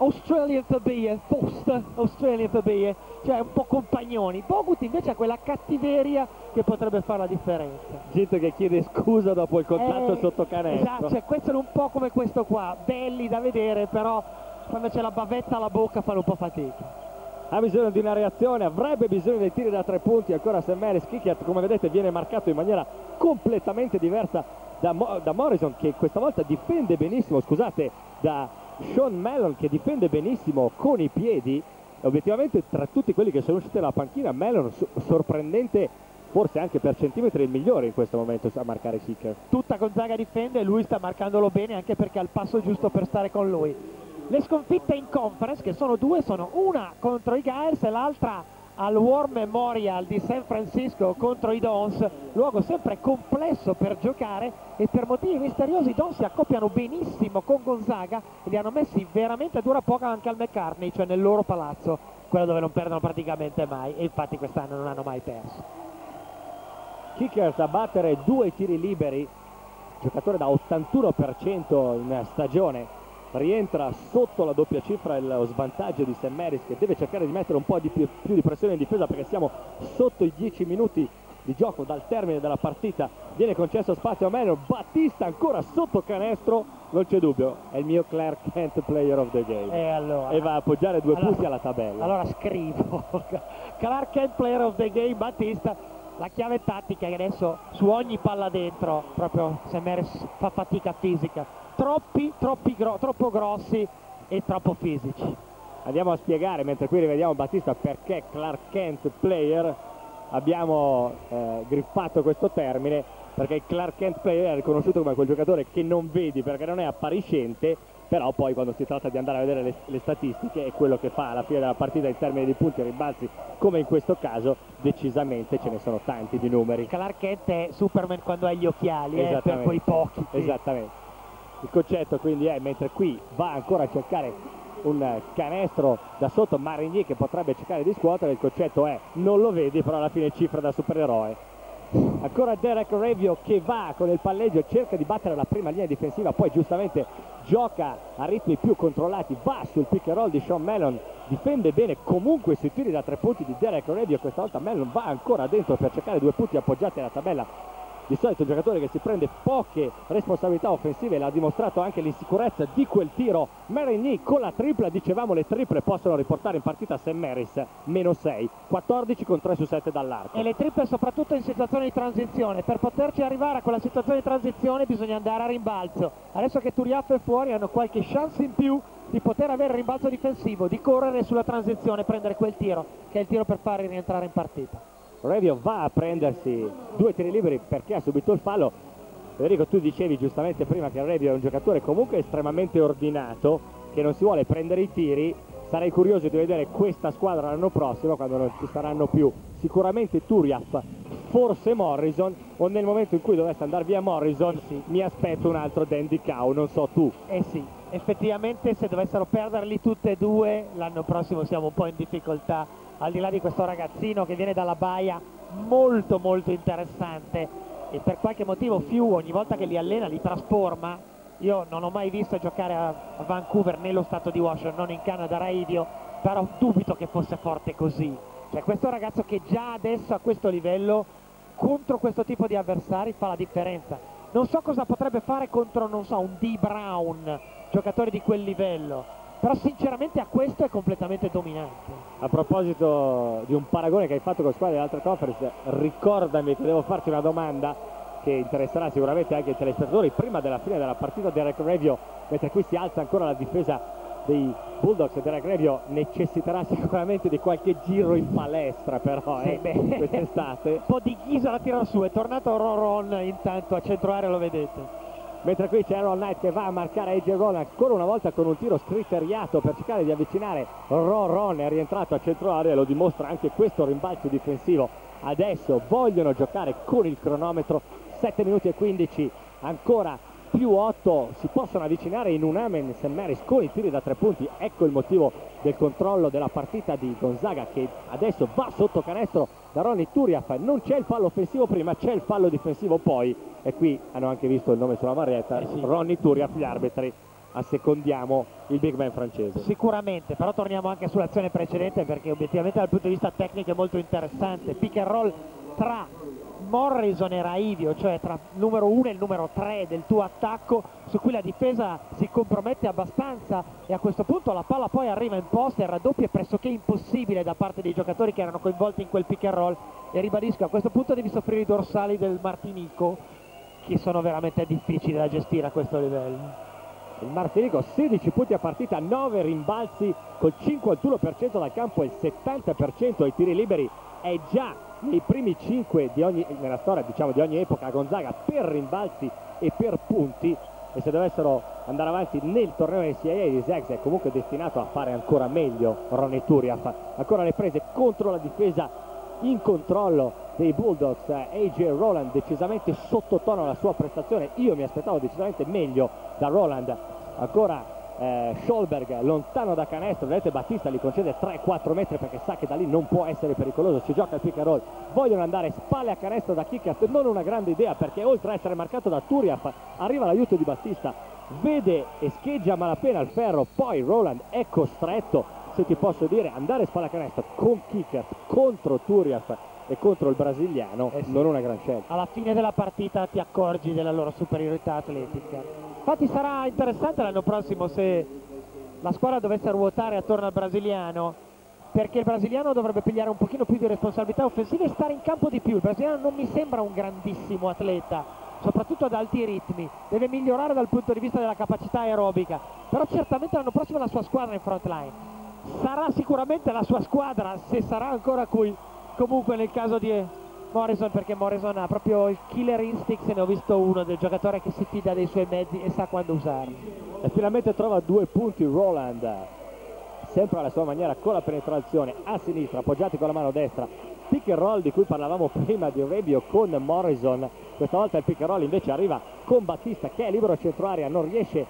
Australian Fabie, post Australian Fabie, cioè un po' compagnoni. Bogut invece ha quella cattiveria che potrebbe fare la differenza. gente che chiede scusa dopo il contatto Eh, sotto canestro Esatto, cioè, questi sono un po' come questo qua, belli da vedere, però quando c'è la bavetta alla bocca fanno un po' fatica. ha bisogno di una reazione, avrebbe bisogno dei tiri da tre punti, ancora Sam Harris, Kickert come vedete viene marcato in maniera completamente diversa da, Mo- da Morrison che questa volta difende benissimo, scusate, da Sean Mellon che difende benissimo con i piedi, obiettivamente tra tutti quelli che sono usciti dalla panchina Mellon so- sorprendente, forse anche per centimetri il migliore in questo momento a marcare Kickert. tutta Gonzaga difende e lui sta marcandolo bene anche perché ha il passo giusto per stare con lui. Le sconfitte in conference, che sono due, sono una contro i Giants e l'altra al War Memorial di San Francisco contro i Dons, luogo sempre complesso per giocare e per motivi misteriosi i Dons si accoppiano benissimo con Gonzaga e li hanno messi veramente a dura poca anche al McCartney, cioè nel loro palazzo, quello dove non perdono praticamente mai e infatti quest'anno non hanno mai perso. Kickers a battere due tiri liberi, giocatore da 81% in stagione, rientra sotto la doppia cifra lo svantaggio di Sam Harris che deve cercare di mettere un po' di più, più di pressione in difesa perché siamo sotto i 10 minuti di gioco dal termine della partita. Viene concesso spazio a Meno Battista ancora sotto canestro. Non c'è dubbio è il mio Clark Kent player of the game. E allora? e va a appoggiare due Allora- punti alla tabella. Allora scrivo. Clark Kent player of the game Battista la chiave tattica che adesso su ogni palla dentro proprio Semeres fa fatica fisica troppi, troppi gro- troppo grossi e troppo fisici Andiamo a spiegare mentre qui rivediamo Battista perché Clark Kent player abbiamo eh, griffato questo termine perché il Clark Kent player è riconosciuto come quel giocatore che non vedi perché non è appariscente però poi quando si tratta di andare a vedere le, le statistiche è quello che fa alla fine della partita in termini di punti e rimbalzi come in questo caso decisamente ce ne sono tanti di numeri Clark Kent è Superman quando ha gli occhiali eh, per quei pochi sì. Esattamente. Il concetto quindi è, mentre qui va ancora a cercare un eh, canestro da sotto Marigny che potrebbe cercare di scuotere, il concetto è non lo vedi, però alla fine cifra da supereroe. Ancora Derek Revio che va con il palleggio, cerca di battere la prima linea difensiva, poi giustamente gioca a ritmi più controllati, va sul pick and roll di Sean Mellon, difende bene comunque sui tiri da tre punti di Derek Revio, questa volta Mellon va ancora dentro per cercare due punti appoggiati alla tabella di solito un giocatore che si prende poche responsabilità offensive, l'ha dimostrato anche l'insicurezza di quel tiro. Marigny con la tripla, dicevamo le triple possono riportare in partita Sam Maris, meno 6, 14 con 3 su 7 dall'arco. E le triple soprattutto in situazione di transizione, per poterci arrivare a quella situazione di transizione bisogna andare a rimbalzo. Adesso che Turiaf è fuori hanno qualche chance in più di poter avere il rimbalzo difensivo, di correre sulla transizione, prendere quel tiro, che è il tiro per fare rientrare in partita. Revio va a prendersi due tiri liberi perché ha subito il fallo. Federico, tu dicevi giustamente prima che Revio è un giocatore comunque estremamente ordinato, che non si vuole prendere i tiri. Sarei curioso di vedere questa squadra l'anno prossimo, quando non ci saranno più sicuramente Turiaf, forse Morrison, o nel momento in cui dovesse andare via Morrison, sì. mi aspetto un altro Dandy Cow, non so tu. Eh sì, effettivamente se dovessero perderli tutte e due, l'anno prossimo siamo un po' in difficoltà al di là di questo ragazzino che viene dalla Baia molto molto interessante. E per qualche motivo Fiu ogni volta che li allena li trasforma. Io non ho mai visto giocare a Vancouver nello stato di Washington non in Canada Radio però dubito che fosse forte così. Cioè questo ragazzo che già adesso a questo livello contro questo tipo di avversari fa la differenza. Non so cosa potrebbe fare contro non so un D Brown giocatore di quel livello però sinceramente a questo è completamente dominante. A proposito di un paragone che hai fatto con squadre delle altre conference, ricordami che devo farti una domanda che interesserà sicuramente anche i telespettatori prima della fine della partita Derek Revio, mentre qui si alza ancora la difesa dei Bulldogs e Derek Revio necessiterà sicuramente di qualche giro in palestra però sì, eh, quest'estate. Un po' di ghisa la tira su, è tornato Roron intanto a centro area lo vedete mentre qui c'è Aaron Knight che va a marcare AJ Roll ancora una volta con un tiro scritteriato per cercare di avvicinare Ron è rientrato a centro area lo dimostra anche questo rimbalzo difensivo. Adesso vogliono giocare con il cronometro 7 minuti e 15 ancora più 8 si possono avvicinare in un Amen St. Mary's con i tiri da tre punti. Ecco il motivo del controllo della partita di Gonzaga che adesso va sotto canestro da Ronny Turiaf. Non c'è il fallo offensivo prima c'è il fallo difensivo poi. E qui hanno anche visto il nome sulla marrietta eh sì. Ronny Turiaf gli arbitri. Assecondiamo il big man francese. Sicuramente però torniamo anche sull'azione precedente perché obiettivamente dal punto di vista tecnico è molto interessante. Pick and roll tra Morrison e Raivio, cioè tra il numero 1 e il numero 3 del tuo attacco, su cui la difesa si compromette abbastanza e a questo punto la palla poi arriva in posta e il raddoppio è pressoché impossibile da parte dei giocatori che erano coinvolti in quel pick and roll e ribadisco a questo punto devi soffrire i dorsali del Martinico che sono veramente difficili da gestire a questo livello. Il Martinico 16 punti a partita, 9 rimbalzi col 51% dal campo e il 70% ai tiri liberi è già nei primi 5 di ogni, nella storia diciamo, di ogni epoca a Gonzaga per rimbalzi e per punti. E se dovessero andare avanti nel torneo NCAA di Zags è comunque destinato a fare ancora meglio Ronny Turiaf ancora le prese contro la difesa in controllo dei Bulldogs. AJ Roland decisamente sottotono la sua prestazione. Io mi aspettavo decisamente meglio da Roland ancora eh, Scholberg lontano da canestro, vedete Battista gli concede 3-4 metri perché sa che da lì non può essere pericoloso, si gioca il pick and roll, vogliono andare spalle a canestro da Kickert, non una grande idea perché oltre a essere marcato da Turiaf arriva l'aiuto di Battista, vede e scheggia malapena il ferro, poi Roland è costretto, se ti posso dire, andare spalle a canestro con Kickert contro Turiaf e contro il brasiliano eh sì. non una gran scelta. Alla fine della partita ti accorgi della loro superiorità atletica. Infatti sarà interessante l'anno prossimo se la squadra dovesse ruotare attorno al brasiliano perché il brasiliano dovrebbe pigliare un pochino più di responsabilità offensive e stare in campo di più. Il brasiliano non mi sembra un grandissimo atleta, soprattutto ad alti ritmi, deve migliorare dal punto di vista della capacità aerobica, però certamente l'anno prossimo la sua squadra in front line. Sarà sicuramente la sua squadra se sarà ancora qui, comunque nel caso di Morrison perché Morrison ha proprio il killer instinct se ne ho visto uno del giocatore che si fida dei suoi mezzi e sa quando usarli. E finalmente trova due punti Roland. Sempre alla sua maniera con la penetrazione a sinistra appoggiati con la mano destra. Pick and roll di cui parlavamo prima di Rebio con Morrison. Questa volta il pick and roll invece arriva con Battista che è libero centro area non riesce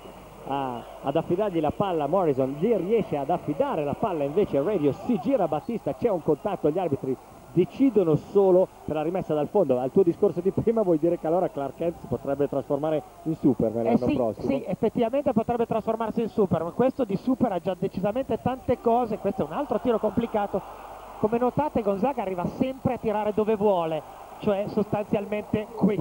a, ad affidargli la palla Morrison gli riesce ad affidare la palla invece Radio si gira Battista c'è un contatto gli arbitri decidono solo per la rimessa dal fondo. Al tuo discorso di prima vuoi dire che allora Clark Kent si potrebbe trasformare in super nell'anno eh sì, prossimo? Sì, effettivamente potrebbe trasformarsi in super, ma questo di super ha già decisamente tante cose, questo è un altro tiro complicato. Come notate Gonzaga arriva sempre a tirare dove vuole, cioè sostanzialmente qui.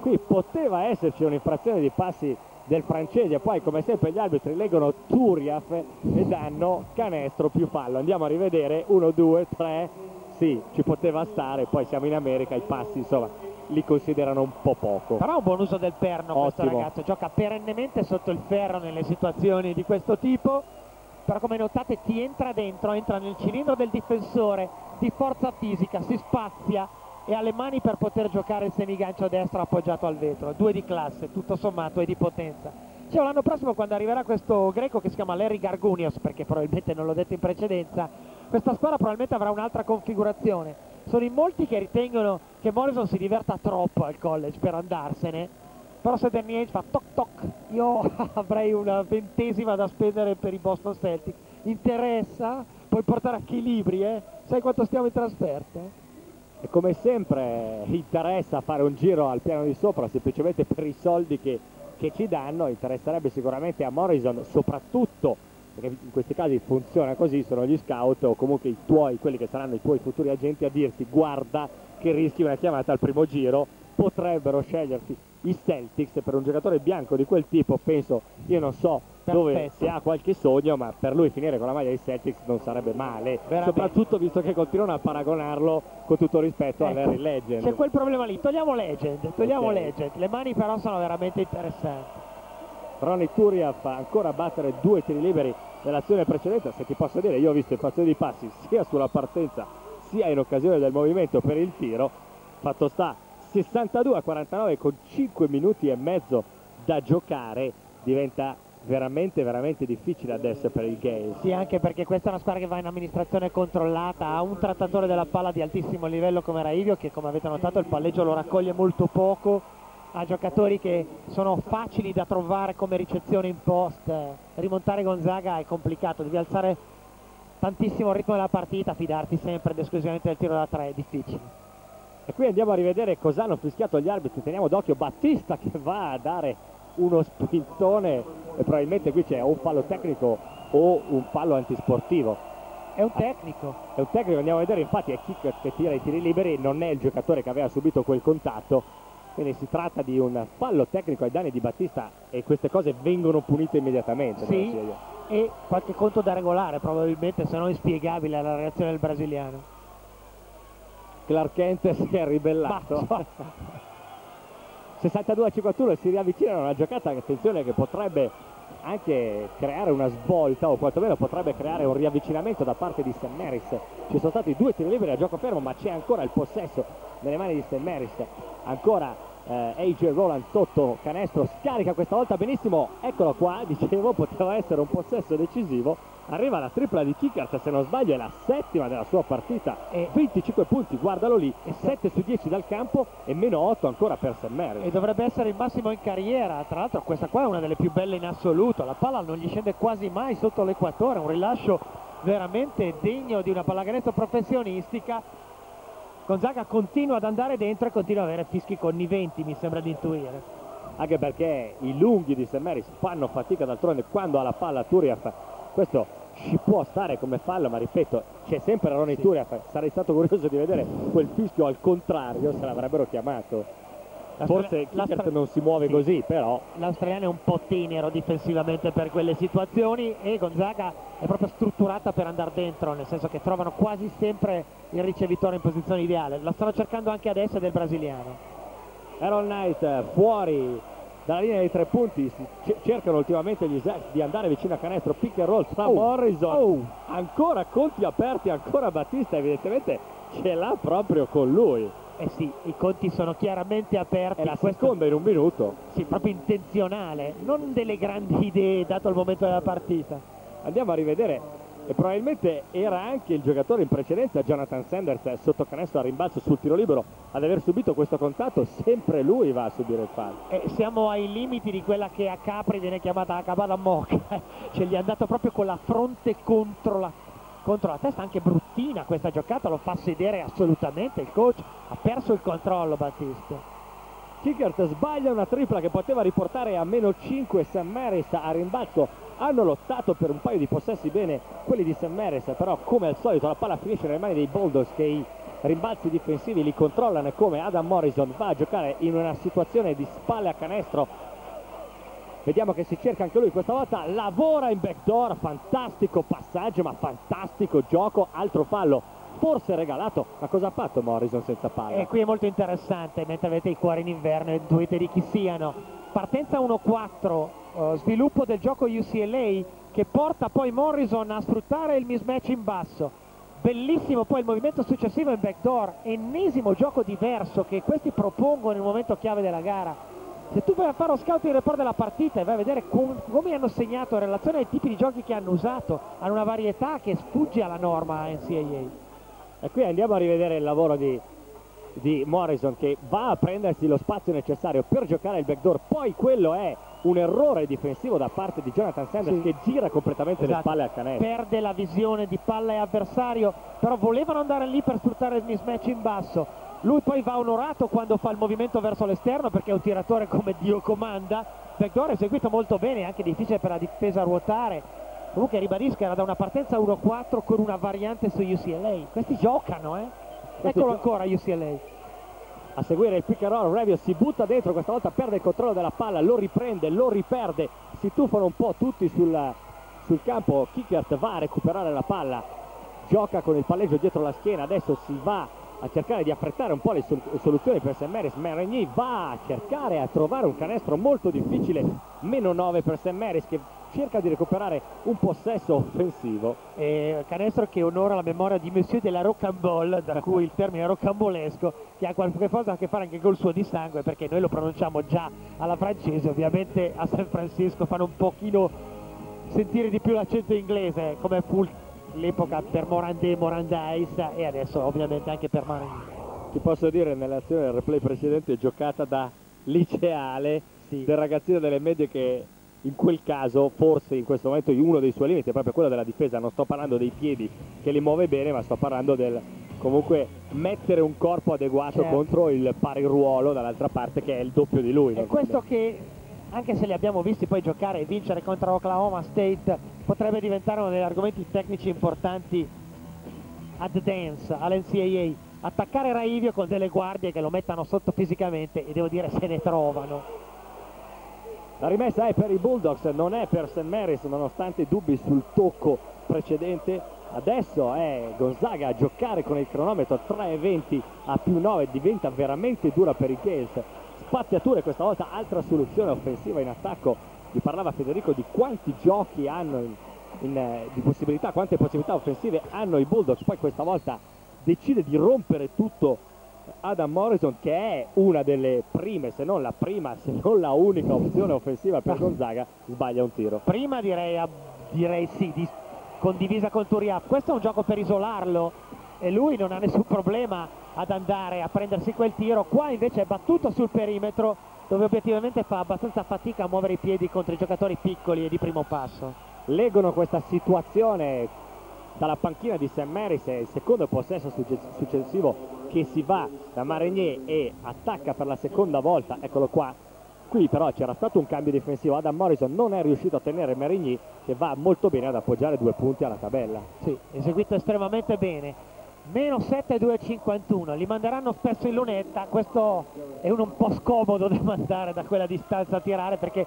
Qui poteva esserci un'infrazione di passi del francese, poi come sempre gli arbitri leggono Turiaf e danno canestro più fallo. Andiamo a rivedere 1, 2, 3, sì, ci poteva stare, poi siamo in America, i passi insomma li considerano un po' poco. Però un buon uso del perno questo Ottimo. ragazzo, gioca perennemente sotto il ferro nelle situazioni di questo tipo, però come notate ti entra dentro, entra nel cilindro del difensore, di forza fisica, si spazia e ha le mani per poter giocare il semigancio destro appoggiato al vetro, due di classe, tutto sommato e di potenza. Cioè, l'anno prossimo quando arriverà questo greco che si chiama Larry Gargunios, perché probabilmente non l'ho detto in precedenza, questa squadra probabilmente avrà un'altra configurazione. Sono in molti che ritengono che Morrison si diverta troppo al college per andarsene, però se Danny Ainge fa toc toc, io avrei una ventesima da spendere per i Boston Celtics. Interessa? Puoi portare anche i libri, eh? Sai quanto stiamo in trasferta? E come sempre interessa fare un giro al piano di sopra semplicemente per i soldi che, che ci danno, interesserebbe sicuramente a Morrison soprattutto perché in questi casi funziona così, sono gli scout o comunque i tuoi, quelli che saranno i tuoi futuri agenti a dirti guarda che rischi una chiamata al primo giro, potrebbero sceglierti i Celtics per un giocatore bianco di quel tipo, penso, io non so dove Perfetto. se ha qualche sogno, ma per lui finire con la maglia dei Celtics non sarebbe male, Veramente. soprattutto visto che continuano a paragonarlo con tutto rispetto a Ecco, Larry Legend. C'è quel problema lì, togliamo Legend, togliamo Ok. Legend, le mani però sono veramente interessanti. Ronny Turia fa ancora a battere due tiri liberi nell'azione precedente, se ti posso dire io ho visto infrazioni di passi sia sulla partenza sia in occasione del movimento per il tiro, fatto sta 62 a 49 con 5 minuti e mezzo da giocare diventa veramente veramente difficile adesso per il Gale. Sì, anche perché questa è una squadra che va in amministrazione controllata, ha un trattatore della palla di altissimo livello come Raivio che come avete notato il palleggio lo raccoglie molto poco, ha giocatori che sono facili da trovare come ricezione in post, rimontare Gonzaga è complicato, devi alzare tantissimo il ritmo della partita, fidarti sempre ed esclusivamente del tiro da tre, è difficile. E qui andiamo a rivedere cosa hanno fischiato gli arbitri, teniamo d'occhio Battista che va a dare uno spintone e probabilmente qui c'è o un fallo tecnico o un fallo antisportivo. È un tecnico. È un tecnico, andiamo a vedere, infatti è Kick che tira i tiri liberi, non è il giocatore che aveva subito quel contatto, quindi si tratta di un fallo tecnico ai danni di Battista e queste cose vengono punite immediatamente. Sì, e qualche conto da regolare probabilmente, se no inspiegabile la reazione del brasiliano. Clark Kent si è ribellato. 62 a 51 si riavvicinano a una giocata, attenzione, che potrebbe anche creare una svolta o quantomeno potrebbe creare un riavvicinamento da parte di St. Maris. Ci sono stati due tiri liberi a gioco fermo, ma c'è ancora il possesso nelle mani di St. Maris. Ancora eh, AJ Roland sotto canestro, scarica questa volta benissimo. Eccolo qua, dicevo, poteva essere un possesso decisivo. Arriva la tripla di Kickert, se non sbaglio è la settima della sua partita. 25 punti, guardalo lì, 7 su 10 dal campo e meno 8 ancora per St. Maris. E dovrebbe essere il massimo in carriera, tra l'altro questa qua è una delle più belle in assoluto, la palla non gli scende quasi mai sotto l'equatore, un rilascio veramente degno di una pallacanestro professionistica. Gonzaga continua ad andare dentro e continua ad avere fischi conniventi, mi sembra di intuire. anche perché i lunghi di St. Maris fanno fatica d'altronde quando ha la palla Turiaf questo ci può stare come fallo ma ripeto c'è sempre Ronny Turiaf sarei stato curioso di vedere quel fischio al contrario se l'avrebbero chiamato forse Kickert non si muove così però. L'australiano è un po' tenero difensivamente per quelle situazioni e Gonzaga è proprio strutturata per andare dentro, nel senso che trovano quasi sempre il ricevitore in posizione ideale. La stanno cercando anche adesso del brasiliano. Aaron Knight eh, fuori dalla linea dei tre punti si ce- cercano ultimamente gli Zags di andare vicino a canestro. Pick and roll tra Oh, Morrison ancora conti aperti ancora Battista evidentemente ce l'ha proprio con lui Eh sì, i conti sono chiaramente aperti. è la Questo- seconda in un minuto Sì, proprio intenzionale, non delle grandi idee dato il momento della partita. andiamo a rivedere e probabilmente era anche il giocatore in precedenza Jonathan Sanders eh, sotto canestro a rimbalzo sul tiro libero ad aver subito questo contatto sempre lui va a subire il fallo E siamo ai limiti di quella che a Capri viene chiamata la cabana mocca, cioè gli è andato proprio con la fronte contro la, contro la testa, anche bruttina questa giocata, lo fa sedere assolutamente il coach, ha perso il controllo Battista. Kickert sbaglia una tripla che poteva riportare a meno 5 St. Maris a rimbalzo hanno lottato per un paio di possessi bene quelli di St. Maris però come al solito la palla finisce nelle mani dei Bulldogs che i rimbalzi difensivi li controllano e come Adam Morrison va a giocare in una situazione di spalle a canestro vediamo che si cerca anche lui questa volta. Lavora in backdoor fantastico passaggio ma fantastico gioco. Altro fallo forse regalato. Ma cosa ha fatto Morrison senza palla? E qui è molto interessante mentre avete i cuori in inverno e dubite di chi siano. Partenza 1-4 uh, sviluppo del gioco UCLA che porta poi Morrison a sfruttare il mismatch in basso. Bellissimo poi il movimento successivo in backdoor ennesimo gioco diverso che questi propongono nel momento chiave della gara se tu vai a fare lo scouting report della partita e vai a vedere com come hanno segnato in relazione ai tipi di giochi che hanno usato hanno una varietà che sfugge alla norma NCAA e qui andiamo a rivedere il lavoro di, di Morrison che va a prendersi lo spazio necessario per giocare il backdoor. Poi quello è un errore difensivo da parte di Jonathan Sanders sì. che gira completamente esatto. le spalle al canestro. Perde la visione di palla e avversario però volevano andare lì per sfruttare il mismatch in basso. Lui poi va onorato quando fa il movimento verso l'esterno perché è un tiratore come Dio comanda. Backdoor è eseguito molto bene anche difficile per la difesa ruotare. Comunque ribadisco era da una partenza 1-4 con una variante su UCLA questi giocano eh eccolo ancora UCLA a. Seguire il pick and roll Revio si butta dentro questa volta perde il controllo della palla lo riprende lo riperde si tuffano un po' tutti sul, sul campo Kickert va a recuperare la palla gioca con il palleggio dietro la schiena adesso si va a cercare di affrettare un po' le soluzioni per Sam Maris Merigny va a cercare a trovare un canestro molto difficile meno 9 per Sam Maris che cerca di recuperare un possesso offensivo e canestro che onora la memoria di Monsieur della Rocambole da cui il termine rocambolesco che ha qualcosa a che fare anche col suo di sangue perché noi lo pronunciamo già alla francese ovviamente a San Francisco fanno un pochino sentire di più l'accento inglese come fu l'epoca per Morandé, Morandais e adesso ovviamente anche per Marigny. Ti posso dire nell'azione del replay precedente giocata da liceale sì. del ragazzino delle medie che in quel caso forse in questo momento uno dei suoi limiti è proprio quello della difesa, non sto parlando dei piedi che li muove bene ma sto parlando del comunque mettere un corpo adeguato certo. contro il pari ruolo dall'altra parte che è il doppio di lui. È questo che anche se li abbiamo visti poi giocare e vincere contro Oklahoma State, potrebbe diventare uno degli argomenti tecnici importanti ad dance, all'NCAA. Attaccare Raivio con delle guardie che lo mettano sotto fisicamente e devo dire se ne trovano. La rimessa è per i Bulldogs, non è per St. Mary's nonostante dubbi sul tocco precedente. Adesso è Gonzaga a giocare con il cronometro 3.20 a più 9, diventa veramente dura per i Gales spaziature questa volta altra soluzione offensiva in attacco vi parlava Federico di quanti giochi hanno in, in, eh, di possibilità quante possibilità offensive hanno i Bulldogs poi questa volta decide di rompere tutto Adam Morrison che è una delle prime se non la prima se non la unica opzione offensiva per Gonzaga sbaglia un tiro. Prima direi, direi sì di, condivisa con Turiaf questo è un gioco per isolarlo e lui non ha nessun problema ad andare a prendersi quel tiro. Qua invece è battuto sul perimetro dove obiettivamente fa abbastanza fatica a muovere i piedi contro i giocatori piccoli e di primo passo. Leggono questa situazione dalla panchina di St. Mary's è il secondo possesso successivo che si va da Marigné e attacca per la seconda volta eccolo qua. Qui però c'era stato un cambio difensivo. Adam Morrison non è riuscito a tenere Marigny che va molto bene ad appoggiare due punti alla tabella. Sì, eseguito estremamente bene. Meno 7 2,51 li manderanno spesso in lunetta. Questo è un, un po' scomodo da mandare da quella distanza a tirare perché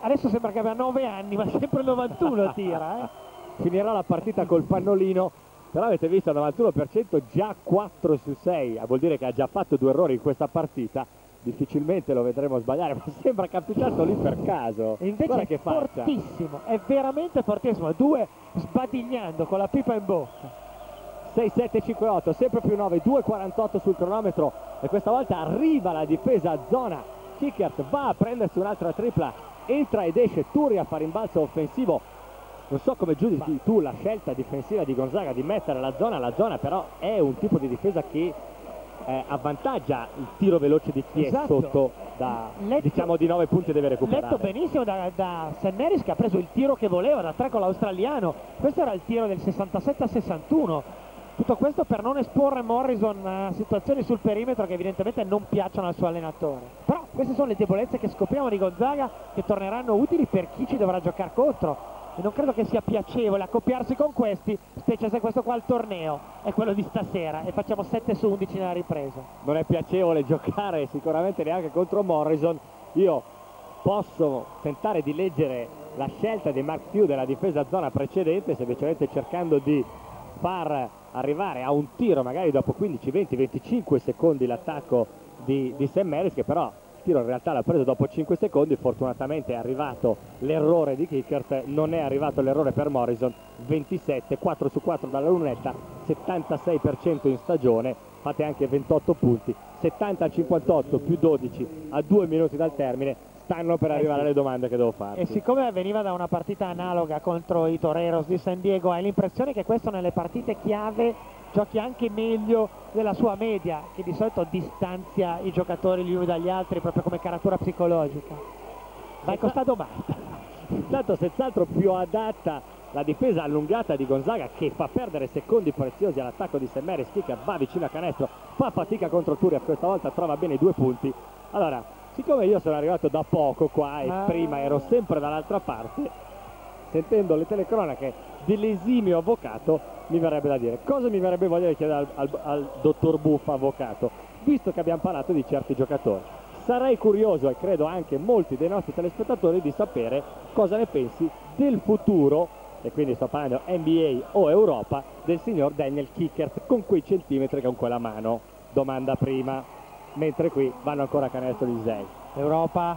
adesso sembra che abbia 9 anni ma sempre 91 tira eh? finirà la partita col pannolino però avete visto al 91% già 4 su 6 vuol dire che ha già fatto due errori in questa partita. Difficilmente lo vedremo sbagliare ma sembra capitato lì per caso. E invece Guarda è fortissimo è veramente fortissimo. Due sbadigliando con la pipa in bocca. 6-7-5-8 sempre più 9 2-48 sul cronometro. E questa volta arriva la difesa a zona. Kickert va a prendersi un'altra tripla entra ed esce Turi a fare rimbalzo offensivo non so come giudichi tu la scelta difensiva di Gonzaga di mettere la zona la zona però è un tipo di difesa che eh, avvantaggia il tiro veloce di chi esatto. è sotto da letto, diciamo di 9 punti deve recuperare letto benissimo da, da Senneris che ha preso il tiro che voleva da 3 con l'australiano questo era il tiro del 67 61 tutto questo per non esporre Morrison a situazioni sul perimetro che evidentemente non piacciono al suo allenatore. Però queste sono le debolezze che scopriamo di Gonzaga che torneranno utili per chi ci dovrà giocare contro. E non credo che sia piacevole accoppiarsi con questi, specie se questo qua il torneo è quello di stasera e facciamo 7 su 11 nella ripresa. Non è piacevole giocare sicuramente neanche contro Morrison. Io posso tentare di leggere la scelta di Mark Few della difesa zona precedente, semplicemente cercando di far arrivare a un tiro magari dopo 15, 20, 25 secondi l'attacco di, di Sam Harris che però tiro in realtà l'ha preso dopo 5 secondi, fortunatamente è arrivato l'errore di Kickert, non è arrivato l'errore per Morrison, 27, 4 su 4 dalla lunetta, 76% in stagione, fate anche 28 punti, 70 a 58 più 12 a 2 minuti dal termine, stanno per arrivare alle domande che devo fare. E siccome veniva da una partita analoga contro i Toreros di San Diego, hai l'impressione che questo nelle partite chiave giochi anche meglio della sua media, che di solito distanzia i giocatori gli uni dagli altri proprio come caratura psicologica. Vai Costa domanda. Intanto senz'altro più adatta la difesa allungata di Gonzaga che fa perdere secondi preziosi all'attacco di Semmeris, Kicker va vicino a canestro, fa fatica contro Turiaf, questa volta trova bene i due punti. Allora, siccome io sono arrivato da poco qua e Ah. prima ero sempre dall'altra parte, sentendo le telecronache dell'esimio avvocato, mi verrebbe da dire, cosa mi verrebbe voglia di chiedere al, al- al dottor Buffa avvocato, visto che abbiamo parlato di certi giocatori. Sarei curioso, e credo anche molti dei nostri telespettatori, di sapere cosa ne pensi del futuro, e quindi sto parlando NBA o Europa, del signor Daniel Kickert con quei centimetri con quella mano. Domanda prima, mentre qui vanno ancora a canestro di 6. Europa?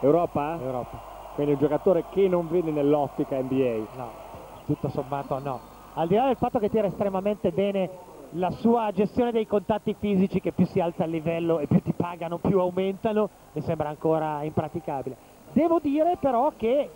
Europa? Europa. Quindi un giocatore che non vede nell'ottica NBA. No, tutto sommato no. Al di là del fatto che tira estremamente bene la sua gestione dei contatti fisici che più si alza il livello e più ti pagano, più aumentano, mi sembra ancora impraticabile. Devo dire però che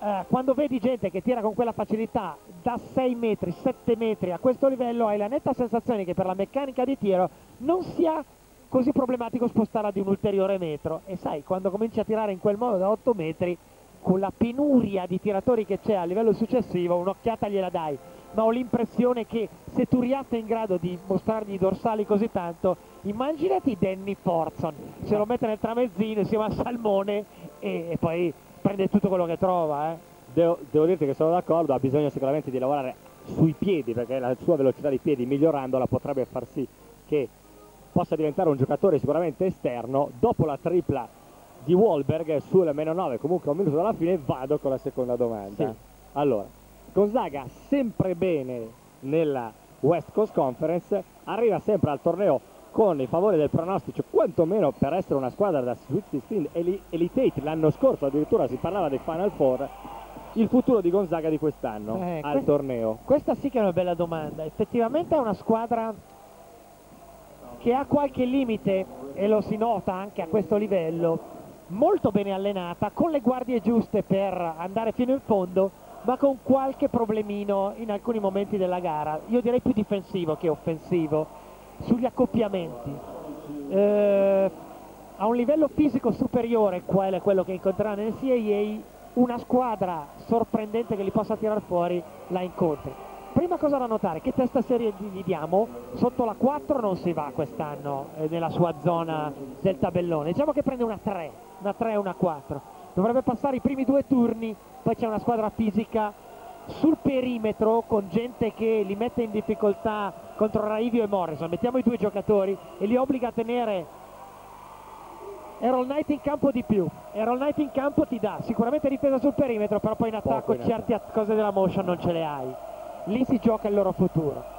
eh, quando vedi gente che tira con quella facilità da 6 metri, 7 metri a questo livello hai la netta sensazione che per la meccanica di tiro non sia così problematico spostarla di un ulteriore metro e sai quando cominci a tirare in quel modo da 8 metri con la penuria di tiratori che c'è a livello successivo un'occhiata gliela dai ma ho l'impressione che se Turiaf è in grado di mostrargli i dorsali così tanto immaginati Danny Forzon se lo mette nel tramezzino insieme al salmone e, e poi prende tutto quello che trova eh. Devo, devo dirti che sono d'accordo, ha bisogno sicuramente di lavorare sui piedi perché la sua velocità di piedi migliorandola potrebbe far sì che possa diventare un giocatore sicuramente esterno. Dopo la tripla di Wahlberg sulle meno 9, comunque un minuto dalla fine, vado con la seconda domanda. Sì. Allora, Gonzaga sempre bene nella West Coast Conference, arriva sempre al torneo con i favori del pronostico, quantomeno per essere una squadra da Sweet 16 Eli- Elite 8, l'anno scorso addirittura si parlava dei Final Four, il futuro di Gonzaga di quest'anno Eh, al que- torneo. Questa sì che è una bella domanda. Effettivamente è una squadra che ha qualche limite e lo si nota anche a questo livello, molto bene allenata, con le guardie giuste per andare fino in fondo, ma con qualche problemino in alcuni momenti della gara. Io direi più difensivo che offensivo sugli accoppiamenti. Eh, a un livello fisico superiore, quale è quello che incontrerà nel CAA, una squadra sorprendente che li possa tirare fuori la incontri. Prima cosa da notare, che testa serie gli diamo? Sotto la 4 non si va quest'anno eh, nella sua zona del tabellone, diciamo che prende una 3, una 3 e una 4. Dovrebbe passare i primi due turni, poi c'è una squadra fisica sul perimetro con gente che li mette in difficoltà contro Raivio e Morrison. Mettiamo i due giocatori e li obbliga a tenere Errol Knight in campo di più. Errol Knight in campo ti dà sicuramente difesa sul perimetro, però poi in attacco in certe att- cose della motion non ce le hai. Lì si gioca il loro futuro.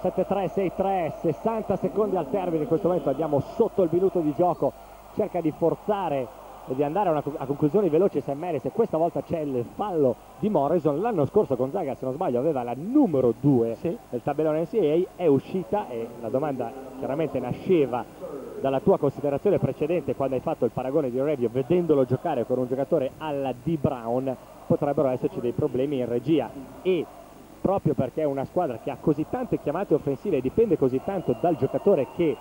7-3, 6-3, 60 secondi al termine, in questo momento andiamo sotto il minuto di gioco, cerca di forzare e di andare a, una, a conclusioni veloci Harris e questa volta c'è il fallo di Morrison, l'anno scorso Gonzaga se non sbaglio aveva la numero 2 del tabellone NCAA, è uscita e la domanda chiaramente nasceva dalla tua considerazione precedente quando hai fatto il paragone di Revio vedendolo giocare con un giocatore alla D Brown potrebbero esserci dei problemi in regia. E proprio perché è una squadra che ha così tante chiamate offensive e dipende così tanto dal giocatore che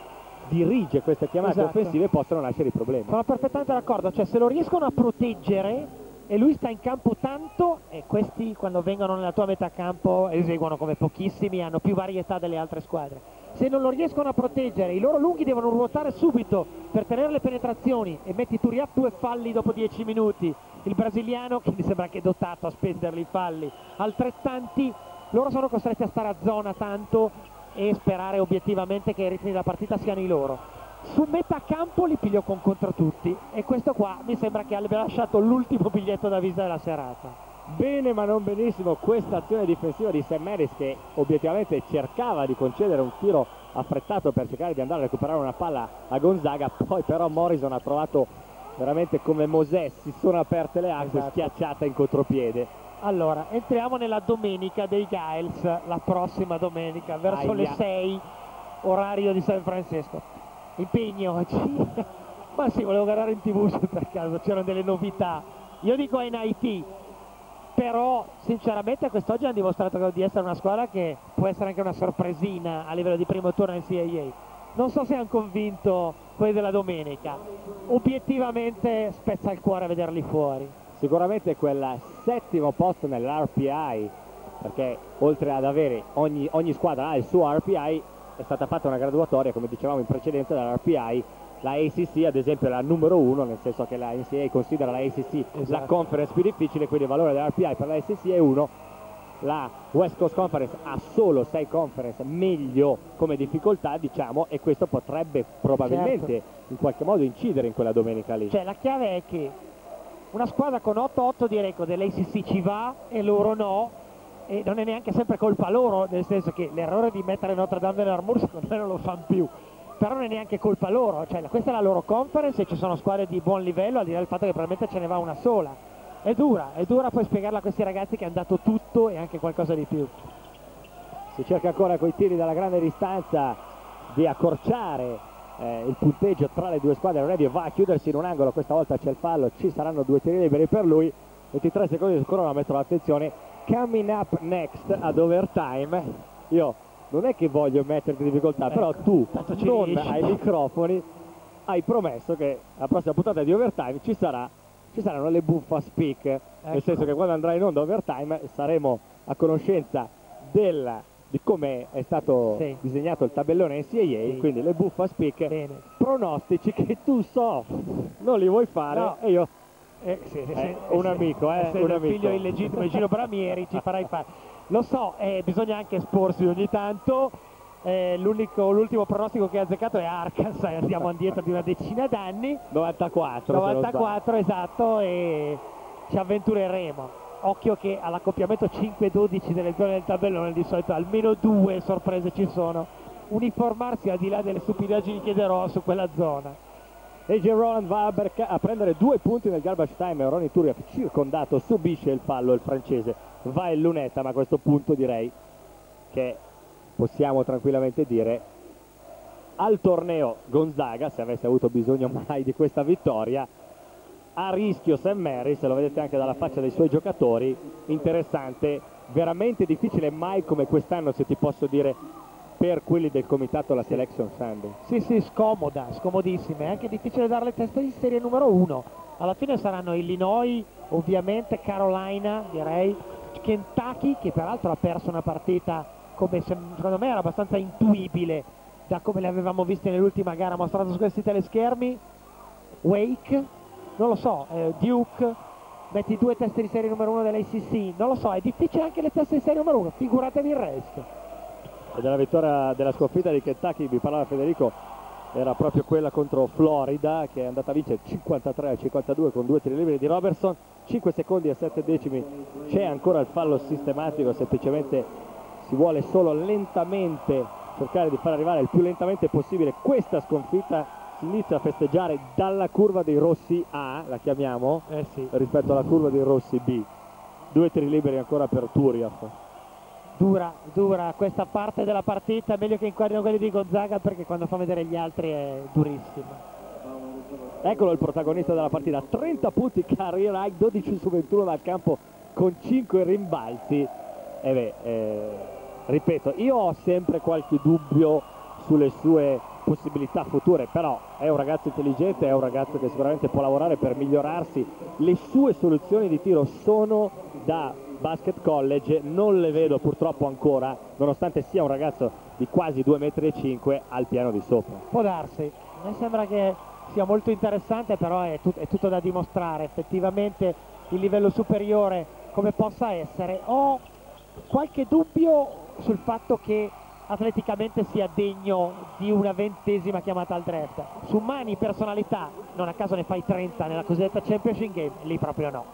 dirige queste chiamate Esatto. offensive possono nascere i problemi. Sono perfettamente d'accordo, cioè se lo riescono a proteggere e lui sta in campo tanto e questi quando vengono nella tua metà campo eseguono come pochissimi, hanno più varietà delle altre squadre. se non lo riescono a proteggere, i loro lunghi devono ruotare subito per tenere le penetrazioni e metti Turiat due falli dopo 10 minuti. Il brasiliano, che mi sembra che è dotato a spenderli i falli, altrettanti, loro sono costretti a stare a zona tanto e sperare obiettivamente che i ritmi della partita siano i loro. Su metà campo li piglio con contro tutti e questo qua mi sembra che abbia lasciato l'ultimo biglietto da visita della serata. Bene ma non benissimo questa azione difensiva di Sam Harris che obiettivamente cercava di concedere un tiro affrettato per cercare di andare a recuperare una palla a Gonzaga, poi però Morrison ha trovato veramente come Mosè, si sono aperte le acque, Esatto. schiacciata in contropiede. Allora, entriamo nella domenica dei Giles, la prossima domenica, verso Aia. le 6, orario di San Francisco. Impegno oggi. Ma sì, volevo guardare in tv se per caso c'erano delle novità. Io dico NIT, però sinceramente quest'oggi hanno dimostrato di essere una squadra che può essere anche una sorpresina a livello di primo turno in CAA. Non so se hanno convinto quelli della domenica. Obiettivamente spezza il cuore vederli fuori. Sicuramente quel settimo posto nell'RPI, perché oltre ad avere ogni, ogni squadra ha il suo RPI, è stata fatta una graduatoria, come dicevamo in precedenza, dall'RPI. La ACC ad esempio è la numero uno, nel senso che la NCAA considera la ACC la Esatto. conference più difficile, quindi il valore dell'RPI per la ACC è 1, la West Coast Conference ha solo 6 conference meglio come difficoltà, diciamo, e questo potrebbe probabilmente in qualche modo incidere in quella domenica lì. Cioè la chiave è che una squadra con 8-8 di record dell'ACC ci va e loro no e non è neanche sempre colpa loro, nel senso che l'errore di mettere Notre Dame nell'Armour secondo me non lo fanno più però non è neanche colpa loro, cioè questa è la loro conference e ci sono squadre di buon livello al di là del fatto che probabilmente ce ne va una sola. È dura, è dura poi spiegarla a questi ragazzi che hanno dato tutto e anche qualcosa di più. Si cerca ancora coi tiri dalla grande distanza di accorciare eh, il punteggio tra le due squadre. Redio va a chiudersi in un angolo questa volta c'è il fallo ci saranno due tiri liberi per lui. 23 secondi di cronometro attenzione coming up next ad overtime. Io non è che voglio metterti in difficoltà però tu non riesci. ai microfoni. Hai promesso che la prossima puntata di overtime ci sarà ci saranno le buffa speak. Nel Ecco. senso che quando andrà in onda overtime saremo a conoscenza del- di come è stato Sì. disegnato il tabellone NCAA Sì. quindi le buffa speak Bene. pronostici che tu so non li vuoi fare No. e io Eh, sì, Eh, un amico, eh, Essendo un amico. figlio illegittimo di Gino Bramieri ci farai fare. Lo so, eh, bisogna anche esporsi ogni tanto. Eh, l'unico- l'ultimo pronostico che ha azzeccato è Arkansas, andiamo indietro di una decina d'anni. 94 se non sbaglio. 94 esatto e ci avventureremo. Occhio che all'accoppiamento 5-12 delle zone del tabellone di solito almeno due sorprese ci sono. Uniformarsi al di là delle stupidaggini chiederò su quella zona. AJ Roland va a, berca- a prendere due punti nel garbage time e Ronnie Turiaf circondato subisce il fallo il francese va in lunetta ma a questo punto direi che possiamo tranquillamente dire al torneo Gonzaga se avesse avuto bisogno mai di questa vittoria a rischio Sam Harris lo vedete anche dalla faccia dei suoi giocatori interessante veramente difficile mai come quest'anno se ti posso dire per quelli del comitato la selection Sunday Sì, sì, scomoda, scomodissima. È anche difficile dare le teste di serie numero uno. Alla fine saranno Illinois, ovviamente Carolina, direi, Kentucky, che peraltro ha perso una partita come se- secondo me era abbastanza intuibile da come le avevamo viste nell'ultima gara mostrata su questi teleschermi. Wake, non lo so, eh, Duke, metti due teste di serie numero uno dell'ACC, non lo so, è difficile anche le teste di serie numero uno, figuratevi il resto. e della vittoria della sconfitta di Kentucky vi parlava Federico era proprio quella contro Florida che è andata a vincere 53 a 52 con due tiri di Robertson. 5 secondi e 7 decimi c'è ancora il fallo sistematico semplicemente si vuole solo lentamente cercare di far arrivare il più lentamente possibile questa sconfitta inizia a festeggiare dalla curva dei rossi A la chiamiamo Eh sì. rispetto alla curva dei rossi B due tiri liberi ancora per Turiaf dura, dura questa parte della partita, meglio che inquadrino quelli di Gonzaga perché quando fa vedere gli altri è durissima. Eccolo il protagonista della partita, 30 punti career high, 12 su 21 dal campo con 5 rimbalzi. E beh, eh, ripeto, io ho sempre qualche dubbio sulle sue possibilità future, però è un ragazzo intelligente, è un ragazzo che sicuramente può lavorare per migliorarsi. Le sue soluzioni di tiro sono da basket college, non le vedo purtroppo ancora, nonostante sia un ragazzo di quasi 2,5 m al piano di sopra. Può darsi, mi sembra che sia molto interessante, però è, tut- è tutto da dimostrare, effettivamente il livello superiore come possa essere. Ho qualche dubbio sul fatto che atleticamente sia degno di una ventesima chiamata al draft. Su mani, personalità, non a caso ne fai 30 nella cosiddetta Championship Game, lì proprio no.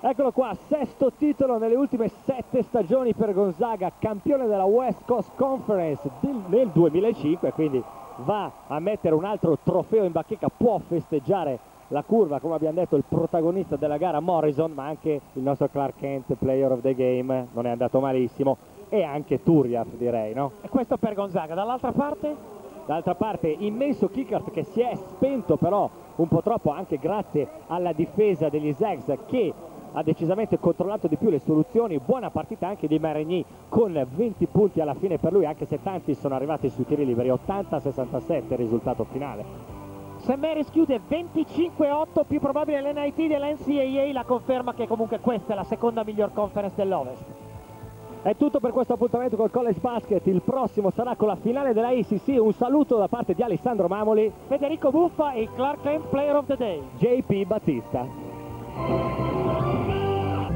Eccolo qua, sesto titolo nelle ultime sette stagioni per Gonzaga, campione della West Coast Conference nel 2005, quindi va a mettere un altro trofeo in bacheca, può festeggiare la curva, come abbiamo detto, il protagonista della gara Morrison, ma anche il nostro Clark Kent, player of the game, non è andato malissimo, e anche Turiaf direi, no? E questo per Gonzaga, dall'altra parte? Dall'altra parte immenso Kickert che si è spento però un po' troppo anche grazie alla difesa degli Zags che ha decisamente controllato di più le soluzioni, buona partita anche di Marigny con 20 punti alla fine per lui, anche se tanti sono arrivati sui tiri liberi, 80-67 il risultato finale. St. Mary's chiude 25-8, più probabile l'NIT dell'NCAA, la conferma che comunque questa è la seconda miglior conference dell'Ovest. È tutto per questo appuntamento col College Basket, il prossimo sarà con la finale della ACC, un saluto da parte di Alessandro Mamoli, Federico Buffa e Clark Kent Player of the Day, JP Battista.